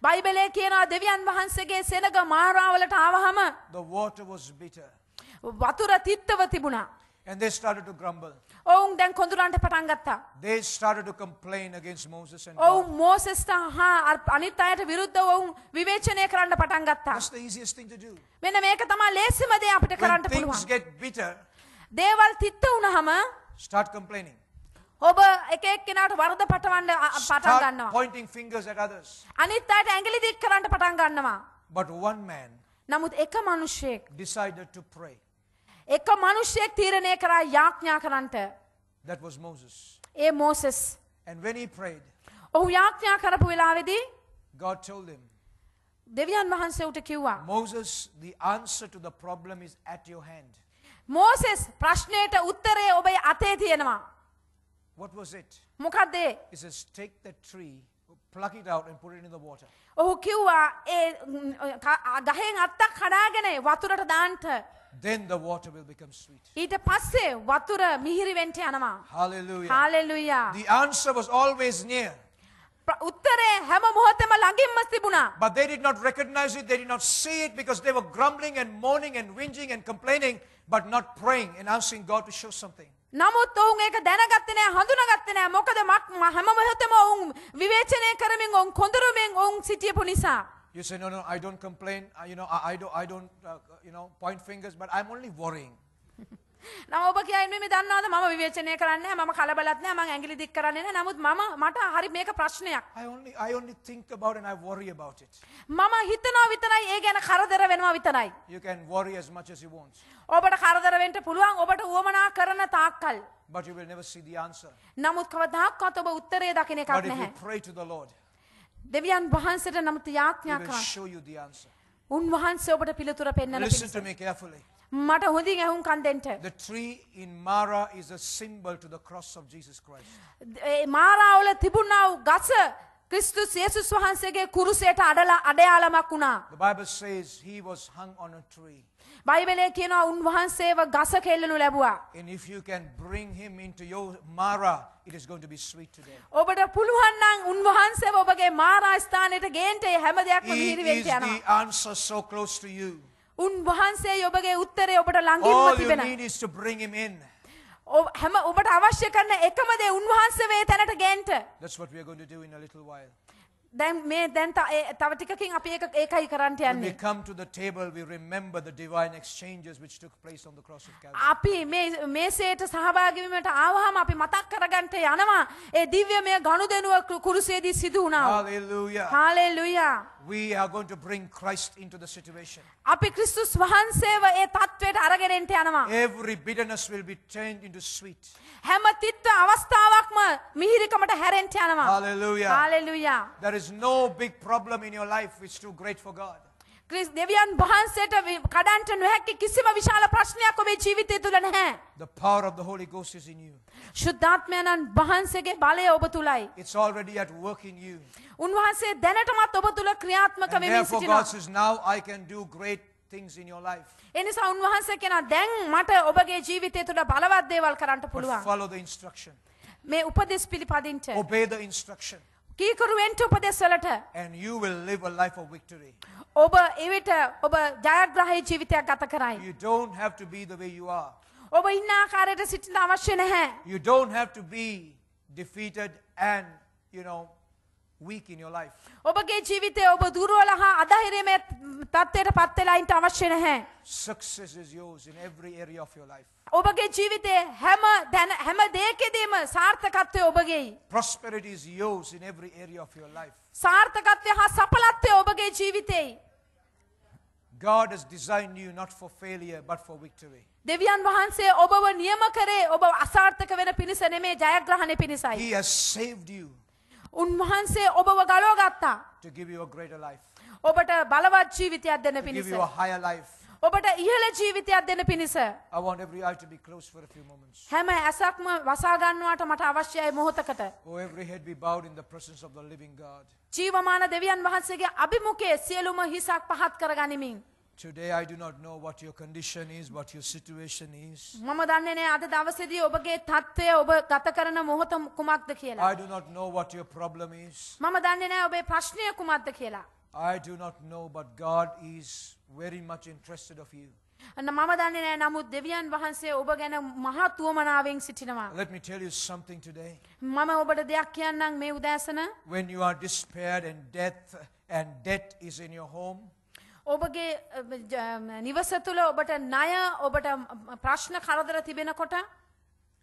බයිබලේ කියනවා දෙවියන් වහන්සේගේ සෙනග මාරාවලට ආවහම the water was bitter. වතුර තිත්තව තිබුණා. And they started to grumble. ඔවුන් දැන් කොඳුරන්ට පටන් ගත්තා. They started to complain against Moses and ඔවුන් God. මෝසෙස්ට හා අනිත් අයට විරුද්ධව ඔවුන් විවේචනය කරන්න පටන් ගත්තා. That's the easiest thing to do. මෙන්න මේක තමා ලේසිම දේ අපිට When කරන්න things පුළුවන්. get bitter, දේවල් තිත්ත වුණහම start complaining. ඔබ එක එක්කෙනාට වරද පටවන්න පටන් ගන්නවා. pointing fingers at others. අනිත් අයට ඇඟිලි දික් කරන්න පටන් ගන්නවා. But one man නමුත් එක මනුෂ්‍යයෙක් decided to pray. එක මනුෂ්‍යයෙක් තීරණය කරා යාඥා කරන්නට. That was Moses. A Moses. And when he prayed, ඔහු යාඥා කරපු වෙලාවේදී God told him, දෙවියන් වහන්සේ උට කිව්වා. Moses, the answer to the problem is at your hand. Moses ප්‍රශ්නයට උත්තරේ ඔබේ අතේ තියෙනවා. What was it? මොකක්ද ඒ? He says, Take that tree, pluck it out, and put it in the water. ඔහු කිව්වා ඒ ම්, ක- ගහෙන් අත්තක් කඩාගෙන වතුරට දාන්ට. Then the water will become sweet. ඊට පස්සේ වතුර මිහිරි වෙන්ට යනවා. Hallelujah. Hallelujah. The answer was always near, ප්‍ර- උත්තරේ හැම මොහොතෙම ළඟින්ම තිබුණා. but they did not recognize it, they did not see it because they were grumbling and moaning and whinging and complaining, but not praying and asking God to show something. නමුත් ඔවුන් ඒක දැනගත්තේ නෑ හඳුනාගත්තේ නෑ මොකද මක් ම- හැම මොහොතෙම ඔවුන් විවේචනය කරමින් ඔවුන් කොඳුරුමින් ඔවුන් සිටියපු නිසා. You say, No, no, I don't complain. I, you know, I, I don't, I don't uh, you know, point fingers, but I'm only worrying. නම ඔබ කියයි මේ දන්නවද මම විවේචනය කරන්නේ නෑ, මම කලබලත් නෑ මම ඇඟිලි දික් කරන්නේ නෑ නමුත් මම මට හරි මේක ප්‍රශ්නයක්. I only, I only think about and I worry about it. මම හිතනවා විතරයි ඒ ගැන කරදර වෙනවා විතරයි. You can worry as much as you want, ඔබට කරදර වෙන්න පුළුවන් ඔබට උවමනා කරන තාක්කල්. but you will never see the answer. නමුත් කවදාක්වත් ඔබ උත්තරේ දකින එකක් But if you නැහැ. pray to the Lord, දෙවියන් වහන්සේට නමුත් He යාඥා will කරන්න. show you the answer. උන්වහන්සේ ඔබට පිළිතුර පෙන්වන Listen to me carefully. මට හොඳින් ඇහුම්කන් දෙන්න. The tree in Mara is a symbol to the cross of Jesus Christ. ඒ මාරාවල තිබුණා වූ ගස ක්‍රිස්තුස් යේසුස් වහන්සේගේ කුරුසයට අඩලා අඩයාලමක් වුණා. The Bible says he was hung on a tree. බයිබලේ කියනවා උන්වහන්සේව ගස කෙල්ලනු ලැබුවා. And if you can bring him into your Mara, it is going to be sweet today. ඔබට පුළුවන් නම් උන්වහන්සේව ඔබගේ මාරා ස්ථානයට ගේන්ට ඒ හැම දෙයක්ම He මිහිරි වෙන්න is යනවා. the answer so close to you. උන්වහන්සේ ඔබගේ උත්තරේ ඔබට ළඟින්ම තිබෙන. හැම ඔබට අවශ්‍ය කරන එකම දේ උන්වහන්සේ වේ තැනට ගේන්ට. That's what we are going to do in a little while. දැන් මේ දැන් තව ටිකකින් අපි ඒක ඒකයි කරන්නට When we යන්නේ. come to the table, we remember the divine exchanges which took place on the cross of Calvary. අපි මේ මේසයට සහභාගී වීමට ආවහම අපි මතක් කරගන්නට යනවා ඒ දිව්‍යමය ගනුදෙනුව කුරු- කුරුසේදී සිදු වුණා. Hallelujah. හාලෙලුයා. We are going to bring Christ into the situation. අපි ක්‍රිස්තුස් වහන්සේව ඒ තත්ත්වයට අරගෙන යනවා. Every bitterness will be turned into sweet. හැම තිත්ත අවස්ථාවක්ම මිහිරිකමට හැරෙන්ට යනවා. Hallelujah. Hallelujah. There is no big problem in your life which is too great for God. ක්‍රිස් දෙවියන් වහන්සේට වි- කඩන්ට නොහැකි කිසිම විශාල ප්‍රශ්නයක් ඔබේ ජීවිතය තුළ නැහැ. The power of the Holy Ghost is in you. ශුද්ධාත්මයණන් වහන්සේගේ බලය ඔබ තුළයි. It's already at work in you. උන්වහන්සේ දැනටමත් ඔබ තුළ ක්‍රියාත්මක And වෙමින් therefore, සිටිනවා. God says, Now I can do great things in your life. එනිසා උන්වහන්සේ කෙන දැන් මට ඔබගේ ජීවිතය තුළ බලවත් දේවල් කරන්නට But පුළුවන්. follow the instruction, මේ උපදෙස් පිළිපදින්ට. obey the instruction, කීකරුවෙන්ට උපදෙස් වලට. and you will live a life of victory. ඔබ එවිට ඔබ ජයග්‍රහහි ජීවිතයක් ගත කරයි. You don't have to be the way you are. ඔබ ඉන්න ආකාරයට සිටින අවශ්‍ය නැහැ. You don't have to be defeated and, you know, weak in your life. ඔබගේ ජීවිතය ඔබ දුරුවල හා අදහිරමේ තත්ත්වයට පත්වෙලායින්ට අවශ්‍ය නැහැ. Success is yours in every area of your life. ඔබගේ ජීවිතය හැම දැන හැම දේකෙදීම සාර්ථකත්වය ඔබගේ. Prosperity is yours in every area of your life. සාර්ථකත්වය හා සපලත්වය ඔබගේ ජීවිතෙයි. God has designed you not for failure but for victory. දෙවියන් වහන්සේ ඔබව නියම කරේ ඔබ අසාර්ථක වෙන පිණිස නෙමේ ජයග්‍රහණය පිණිසයි. He has saved you උන්වහන්සේ ඔබව ගලෝ ගත්තා. To give you a greater life. ඔබට බලවත් ජීවිතයක් දෙන්න පිණිස. To give you a higher life. ඔබට ඉහළ ජීවිතයක් දෙන්න පිණිස හැම ඇසක්ම වසාගන්නවාට මට අවශ්‍යයි මොහොතකට oh, ජීවමාන දෙවියන් වහන්සේගේ අභිමුකේ සියලුම හිසක් පහත් කරගනිමින්. Today, I do not know what your condition is, what your situation is. මම දන්නේ නෑ අද දවසේදී ඔබගේ තත්ත්වය ඔබ ගත කරන මොහොත කුමක්ද කියලා. I do not know what your problem is. මම දන්නේ නෑ ඔබේ ප්‍රශ්නය කුමක්ද කියලා. I do not know, but God is very much interested of you. අන්න මම දන්නේ නෑ නමුත් දෙවියන් වහන්සේ ඔබ ගැන මහත් වුවමනාවෙන් සිටිනවා. Let me tell you something today. මම ඔබට දෙයක් කියන්නම් මේ උදෑසන When you are despaired and death and debt is in your home, ඔබගේ අ, ජ- නිවස තුළ ඔබට ණය ඔබට ප්‍රශ්න කරදර තිබෙනකොට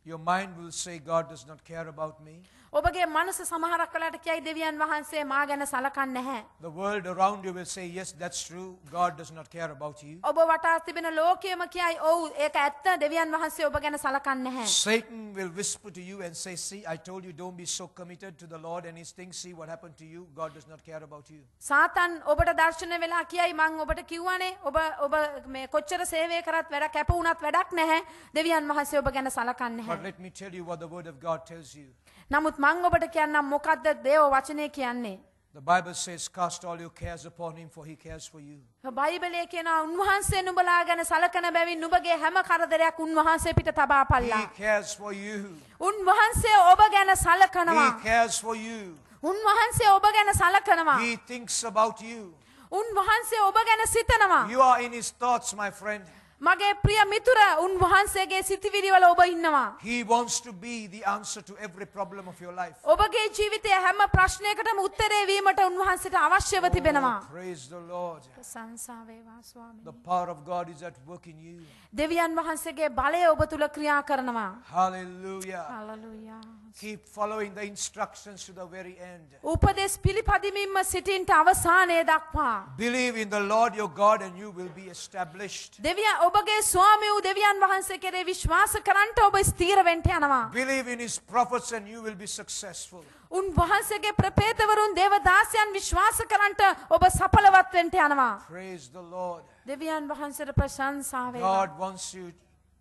your mind will say, God does not care about me. ඔබගේ මනස සමහරක් කලට කියයි දෙවියන් වහන්සේ මා ගැන සලකන්න නැහැ. The world around you will say, Yes, that's true. God does not care about you. ඔබ වටා තිබෙන ලෝකයම කියයි ඔවු ඒක ඇත්ත දෙවියන් වහන්සේ ඔබ ගැන සලකන්න නැහැ. Satan will whisper to you and say, See, I told you don't be so committed to the Lord and his things. See what happened to you. God does not care about you. සාතන් ඔබට දර්ශන වෙලා කියයි මං ඔබට කිව්වනේ ඔබ ඔබ මේ කොච්චර සේවය කරත් වැඩ කැප වුණත් වැඩක් නැහැ දෙවියන් වහන්සේ ඔබ ගැන සලකන්න But නැහැ. let me tell you what the word of God tells you. නමුත් මං ඔබට කියන්නම් මොකක්ද දේව වචනය කියන්නේ. The Bible says, Cast all your cares upon him, for he cares for you. බයිබලය කියනවා උන්වහන්සේ නුඹලා ගැන සලකන බැවින් නුඹගේ හැම කරදරයක් උන්වහන්සේ පිට තබා He පල්ලා. cares for you. උන්වහන්සේ ඔබ ගැන He සලකනවා. cares for you. උන්වහන්සේ ඔබ ගැන සලකනවා. He thinks about you. උන්වහන්සේ ඔබ ගැන සිතනවා. You are in his thoughts, my friend. මගේ ප්‍රිය මිතුර උන්වහන්සේගේ සිතිවිලිවල ඔබ ඉන්නවා. He wants to be the answer to every problem of your life. ඔබගේ ජීවිතය හැම ප්‍රශ්නයකටම උත්තරේ වීමට උන්වහන්සේට අවශ්‍යව තිබෙනවා. praise the Lord. සංසාවේවා ස්වාමී. The power of God is at work in you. දෙවියන් වහන්සේගේ බලය ඔබ තුළ ක්‍රියා කරනවා. Hallelujah. Hallelujah. Keep following the instructions to the very end. උපදෙස් පිළිපදිමින්ම සිටින්ට අවසානය දක්වා. Believe in the Lord your God and you will be established. දෙවියන් ඔබගේ ස්වාමී වූ දෙවියන් වහන්සේ කෙරේ විශ්වාස කරන්නට ඔබ ස්ථීර වෙන්න යනවා. Believe in his prophets and you will be successful. උන්වහන්සේගේ ප්‍රපේතවරුන් දේවදාසයන් විශ්වාස කරන්නට ඔබ සඵලවත් වෙන්න යනවා. Praise the Lord. දෙවියන් වහන්සේට ප්‍රශංසා වේවා. God wants you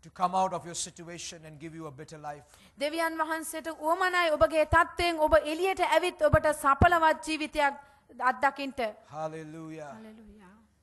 to come out of your situation and give you a better life. දෙවියන් වහන්සේට උවමනයි ඔබගේ තත්ත්වයෙන් ඔබ එළියට ඇවිත් ඔබට සඵලවත් ජීවිතයක් අත්දකින්ට. Hallelujah. හලෙලුයා.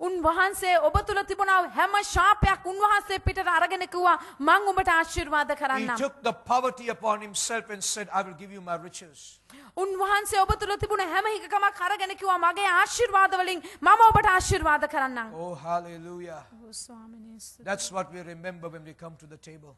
උන්වහන්සේ ඔබ තුළ තිබුණාව හැම ශාපයක් උන්වහන්සේ පිටට අරගෙන කිව්වා මං උඹට ආශිර්වාද He කරන්නම්. took the poverty upon himself and said, I will give you my riches. උන්වහන්සේ ඔබ තුළ තිබුණ හැම හිකකමක් අරගෙන කිව්වා මගේ ආශිර්වාද වලින් මම ඔබට ආශිර්වාද කරන්නම්. Oh, hallelujah. ඔව් ස්වාමිනේ, ස්තුතියි. That's what we remember when we come to the table.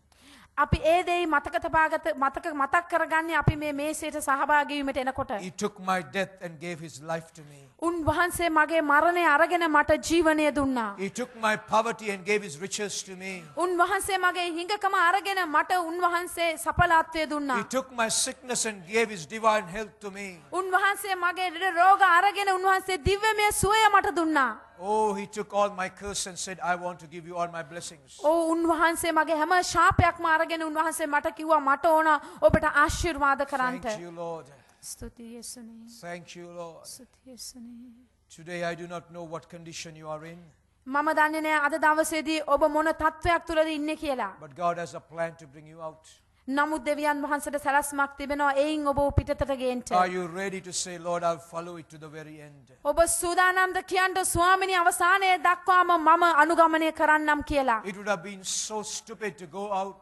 අපි ඒ දෙයි මතක තබාගත මතක මතක් කරගන්නේ අපි මේ මේසයට සහභාගී වීමට එනකොට. He took my death and gave his life to me. උන්වහන්සේ මගේ මරණය අරගෙන මට ජීවනය දුන්නා. He took my poverty and gave his riches to me. උන්වහන්සේ මගේ හිඟකම අරගෙන මට උන්වහන්සේ සඵලත්වය He දුන්නා. took my sickness and gave his divine health to me. උන්වහන්සේ මගේ රෝග අරගෙන උන්වහන්සේ දිව්‍යමය සුවය මට දුන්නා. Oh, he took all my curse and said, I want to give you all my blessings. ඕ උන්වහන්සේ මගේ හැම ශාපයක්ම අරගෙන උන්වහන්සේ මට කිව්වා මට ඕන ඔබට ආශිර්වාද කරන්නට. Thank you, Lord. ස්තුතියි යේසුනේ. Thank you, Lord. ස්තුතියි යේසුනේ. Today I do not know what condition you are in, මම දන්නේ නෑ අද දවසේදී ඔබ මොන තත්ත්වයක් තුළද ඉන්නේ කියලා. but God has a plan to bring you out. නමුත් දෙවියන් වහන්සේට සැලැස්මක් තිබෙනවා එයින් ඔබ පිටතට ගේන්න. Are you ready to say, Lord, I'll follow it to the very end? ඔබ සූදානම්ද කියන්ට ස්වාමිනී අවසානයේ දක්වාම මම අනුගමනය කරන්නම් කියලා. It would have been so stupid to go out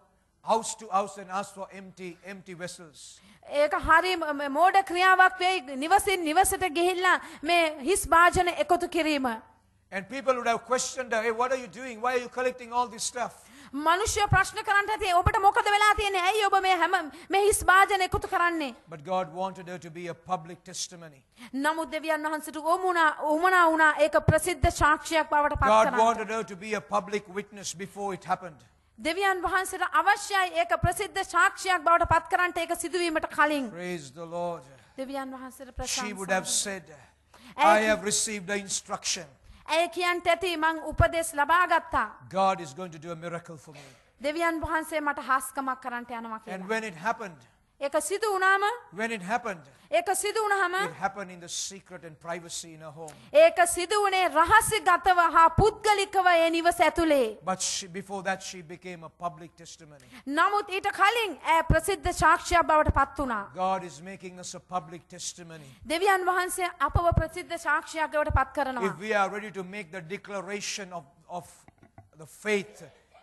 house to house and ask for empty, empty vessels. ඒක හරි ම- මෝඩ ක්‍රියාවක් වෙයි නිවසින් නිවසට ගිහිල්ලා මේ හිස් භාජන එකතු කිරීම. And people would have questioned her, hey, what are you doing? Why are you collecting all this stuff? මනුෂ්‍ය ප්‍රශ්න කරන්න ඇති ඔබට මොකද වෙලා තියෙන්නේ ඇයි ඔබ මේ හැම මේ හිස් භාජන එකතු කරන්නේ. But God wanted her to be a public testimony. නමුත් දෙවියන් වහන්සට ඕමුණා උමනා වුණා ඒක ප්‍රසිද්ධ ශාක්ෂයක් බවට පත් God කරන්න. wanted her to be a public witness before it happened. දෙවියන් වහන්සේට අවශ්‍යයි ඒක ප්‍රසිද්ධ ශාක්ෂයක් බවට පත් කරන්නට ඒක සිදුවීමට කලින්. Praise the Lord. දෙවියන් වහන්සේට She would ප්‍රශංසා. have said, I have received the instruction. ඇය කියන්ට ඇති මං උපදෙස් ලබා ගත්තා. God is going to do a miracle for me. දෙවියන් වහන්සේ මට හාස්කමක් කරන්නට යනවා And කියලා. when it happened, ඒක සිදු වුණාම when it happened, ඒක සිදු වුණාම it happened in the secret and privacy in her home. ඒක සිදු වුණේ රහස්‍යගතව හා පුද්ගලිකව ඒ නිවස ඇතුලේ. But she, before that, she became a public testimony. නමුත් ඊට කලින් ඇය ප්‍රසිද්ධ සාක්ෂයක් බවට පත් වුණා. God is making us a public testimony. දෙවියන් වහන්සේ අපව ප්‍රසිද්ධ සාක්ෂයක් බවට පත් කරනවා. If we are ready to make the declaration of, of the faith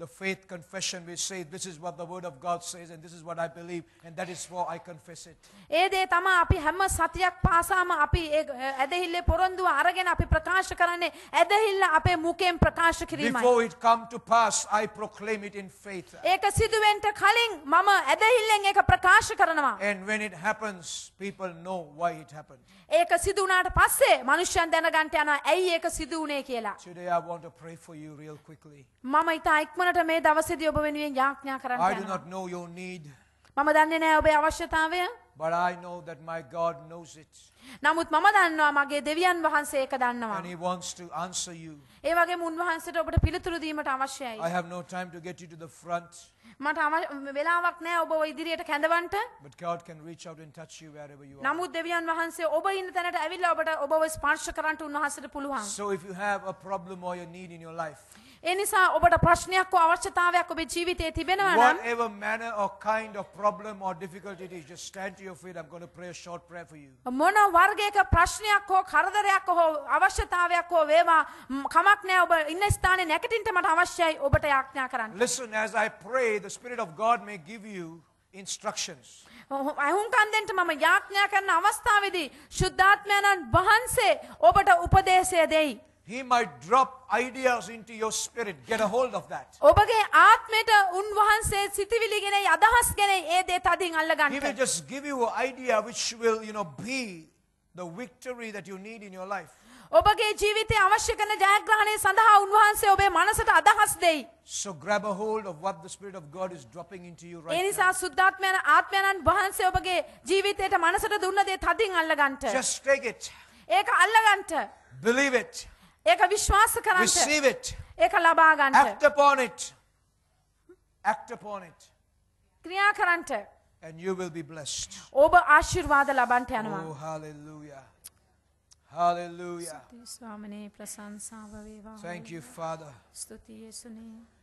the faith confession. We say, This is what the word of God says, and this is what I believe, and that is why I confess it. ඒ දේ තමා අපි හැම සතියක් පාසාම අපි ඒ ඇදහිල්ලේ පොරොන්දුව අරගෙන අපි ප්‍රකාශ කරන්නේ ඇදහිල්ල අපේ මුකෙන් ප්‍රකාශ කිරීමයි. Before it come to pass, I proclaim it in faith. ඒක සිදුවෙන්ට කලින් මම ඇදහිල්ලෙන් ඒක ප්‍රකාශ කරනවා. And when it happens, people know why it happened. ඒක සිදුවනාට පස්සේ මනුෂ්‍යයන් දැනගන්ට යන ඇයි ඒක සිදුවනේ කියලා. Today, I want to pray for you real quickly. මම ඉතා ඉක්මනට මේ දවසේදී ඔබ වෙනුවෙන් යාඥා කරන්න I do යනවා. not know your need, මම දන්නේ නෑ ඔබේ අවශ්‍යතාවය. but I know that my God knows it. නමුත් මම දන්නවා මගේ දෙවියන් වහන්සේ ඒක දන්නවා. And He wants to answer you. ඒ වගේම උන්වහන්සේට ඔබට පිළිතුරු දීමට අවශ්‍යයි. I have no time to get you to the front, මට අව- වෙලාවක් නෑ ඔබ ඔය ඉදිරියට කැඳවන්ට. but God can reach out and touch you wherever you are. නමුත් දෙවියන් වහන්සේ ඔබ ඉන්න තැනට ඇවිල්ලා ඔබට ඔබව ස්පර්ශ කරන්නට උන්වහන්සේට පුළුවන්. So if you have a problem or a need in your life, ඒ නිසා ඔබට ප්‍රශ්නයක් හෝ අවශ්‍යතාවයක් ඔබේ ජීවිතයේ තිබෙනවා නම් whatever manner or kind of problem or difficulty it is, just stand to your feet. I'm going to pray a short prayer for you. මොන වර්ගයක ප්‍රශ්නයක් හෝ කරදරයක් හෝ අවශ්‍යතාවයක් හෝ වේවා ම්, කමක් නෑ ඔබ ඉන්න ස්ථානයේ නැගිටින්න මට අවශ්‍යයි ඔබට යාඥා කරන්න. Listen, as I pray, the Spirit of God may give you instructions. අහුන්කන් දෙන්න මම යාඥා කරන අවස්ථාවේදී ශුද්ධාත්මයන්න් වහන්සේ ඔබට උපදේශය දෙයි. He might drop ideas into your spirit. Get a hold of that. ඔබගේ ආත්මයට උන්වහන්සේ සිතිවිලිගෙන අදහස් ගෙන ඒ දේ තදින් He will අල්ලගන්න. just give you an idea which will, you know, be the victory that you need in your life. ඔබගේ ජීවිතය අවශ්‍ය කරන ජයග්‍රහණය සඳහා උන්වහන්සේ ඔබේ මනසට අදහස් දෙයි. So grab a hold of what the Spirit of God is dropping into you A right නිසා now. සුද්ධාත්මයන් ආත්මයන්න් වහන්සේ ඔබගේ ජීවිතයට මනසට දුන්න දේ තදින් අල්ලගන්ට. Just take it. ඒක අල්ලගන්ට. Believe it. ඒක විශ්වාස කරන්ට. Receive it. ඒක ලබාගන්ට. Act upon it. Act upon it. ක්‍රියා කරන්ට. And you will be blessed. ඔබ ආශිර්වාද ලබන්ට යනවා. Oh, hallelujah. Hallelujah. ස්වාමනේ ප්‍රසංසාව වේවා. Thank you, Father. ස්තුතියි යේසුනේ.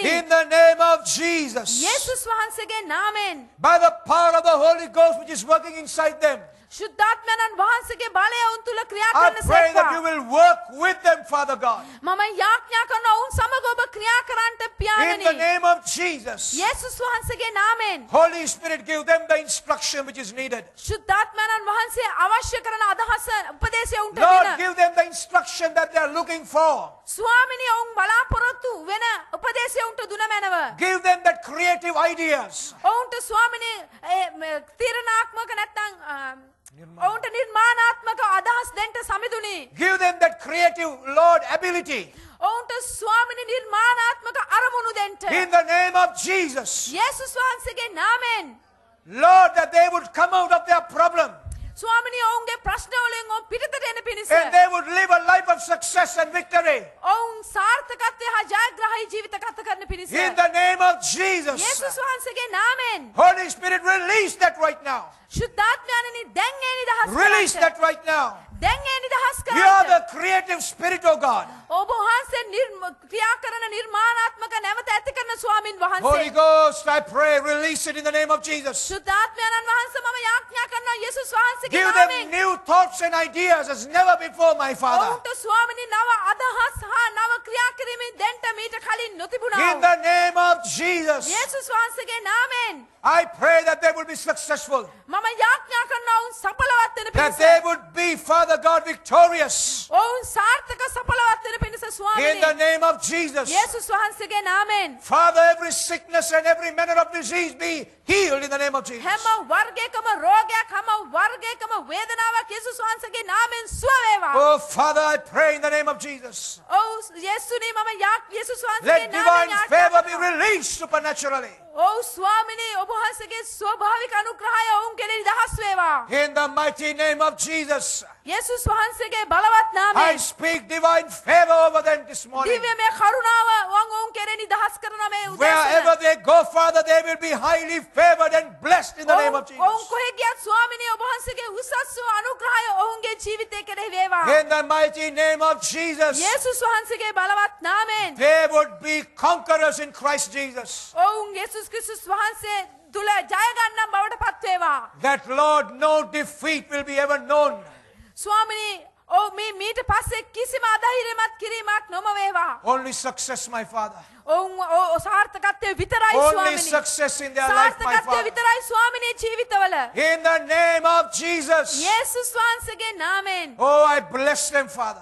In the name of Jesus. By the power of the Holy Ghost which is working inside them. శుద్ధాత్మను వహాన్సగే బాలే ఉంతుల క్రియా కరన సేవ I pray that you will work with them father god మమ యాజ్ఞా కరన ఉన్ సమగోబ క్రియా కరాంట ప్యానని In the name of Jesus యేసుస్ వహాన్సగే నామేన్ Holy Spirit give them the instruction which is needed శుద్ధాత్మను వహాన్సే అవశ్య కరన అదహస ఉపదేశ ఉంటదిన Lord give them the instruction that they are looking for ಸ್ವಾಮಿನಿ ಅವಂಗ್ ಬಲಾಪರತ್ತು ವೆನ ಉಪದೇಶ ಉಂಟು ದುನಮೆನವ give them that creative ideas ಅವಂಟು ಸ್ವಾಮಿನಿ ತೀರಣಾತ್ಮಕ ನತ್ತಂಗ್ ම- තීරණාත්මක නැත්තං නිර්මාණ. ඔවුන්ට නිර්මාණාත්මක අදහස් දෙන්ට සමිදුනි. Give them that creative, Lord, ability. ඔවුන්ට ස්වාමිනි නිර්මාණාත්මක අරමුණු දෙන්ට. In the name of Jesus. යේසුස් වහන්සේගේ නාමෙන් Lord, that they would come out of their problem ස්වාමිනී ඔවුන්ගේ ප්‍රශ්නවලින් ඔවුන් පිටතට එන පිණිස. and they would live a life of success and victory. ඔවුන් සාර්ථකත්වය හා ජයග්‍රහී ජීවිත ගත කරන පිණිස. In the name of Jesus. යේසුස් වහන්සේගේ නාමෙන් Holy Spirit, release that right now. ශුද්ධාත්මයණනි දැන් ඒ නිදහස් Release කරන්න. that right now. දැන් ඒ නිදහස් You are කරන්න. the creative spirit, oh God. ඔබ වහන්සේ නිර්ම- ක්‍රියා කරන නිර්මාණාත්මක නැවත ඇති කරන ස්වාමින් Holy වහන්සේ. Ghost, I pray, release it in the name of Jesus. ශුද්ධාත්මයණන් වහන්සේ මම යාඥා කරනවා යේසුස් වහන්සේගේ Give නාමයෙන්. them new thoughts and ideas as never before, my Father. ඔවුන්ට ස්වාමිනී නව අදහස් හා නව ක්‍රියා කිරීමෙන් දෙන්ට මීට කලින් නොතිබුණා. In the name of Jesus, යේසුස් වහන්සේගේ නාමයෙන් I pray that they will be successful. මම යාඥා කරනවා ඔවුන් සඵලවත් වෙන That පිණිස. they would be, Father God, victorious. ඔවුන් සාර්ථක සඵලවත් වෙන පිණිස In the ස්වාමිනී. name of Jesus. යේසුස් වහන්සේගේ නාමයෙන් Father, every sickness and every manner of disease be healed in the name of Jesus. හැම වර්ගයකම රෝගයක් හැම වර්ගයකම වේදනාවක් යේසුස් වහන්සේගේ නාමයෙන් සුව වේවා. Oh, Father, I pray in the name of Jesus. ඔව් යේසුනි මම යා- යේසුස් වහන්සේගේ Let divine නාමයෙන් favor be යාඥා කරනවා. released supernaturally. O Swamini, obohasage swabhavik anugrahaya omkeleli dahasveva. In the mighty name of Jesus. Jesus vahansege balavat naame. I speak divine favor over them this morning. Divya me karunava wang omkeleni dahas karuname Wherever they go, Father, they will be highly favored and blessed in the name of Jesus. Om kohe gya Swamini obohasage usassu anugrahaya omge jeevite kereveva. In the mighty name of Jesus. Jesus vahansege balavat naame. They would be conquerors in Christ Jesus. Om Jesus යේසුස් ක්‍රිස්තුස් වහන්සේ තුල ජයගන්නම් බවට පත්වේවා. That, Lord, no defeat will be ever known. ස්වාමිනී ඔව් මේ මීට පස්සේ කිසිම අධෛර්යමත් කිරීමක් නොම වේවා. Only success, my Father. ඔවුන් ඔ- ඔ- සාර්ථකත්වය විතරයි Only ස්වාමිනී. success in their life, my සාර්ථකත්වය Father. විතරයි ස්වාමිනී ජීවිතවල. In the name of Jesus. යේසුස් වහන්සේගේ නාමයෙන් Oh, I bless them, Father.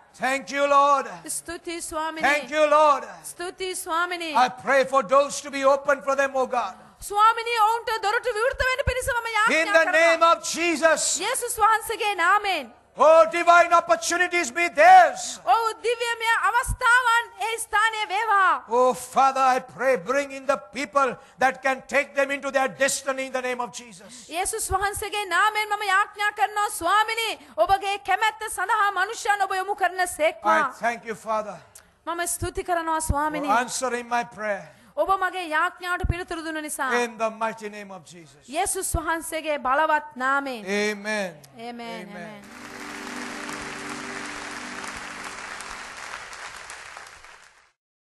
Thank you, Lord. Stuti Swamini. Thank you, Lord. Stuti Swamini. I pray for doors to be open for them, O God. ಸ್ವಾಮಿನಿ ಅವಂಟ ದೊರಟು ವಿವೃತವೇನು ಪಿರಿಸು ನಮ್ಮ ಯಾಕೆ in the Oh, divine opportunities be theirs. Oh, divya avastavan istane veva. Oh, Father, I pray, bring in the people that can take them into their destiny in the name of Jesus. Jesus, swahansige naamen mama yaknya karna swamini obage kemette sadaha manushyan obayo mukarna sekma. I thank you, Father. Mama stuti karna swamini. Oh, For answering my prayer. ඔබ මගේ යාඥාවට පිළිතුරු දුන්න නිසා in the mighty name of jesus yesus වහන්සේගේ sege නාමයෙන් amen amen amen, amen. amen.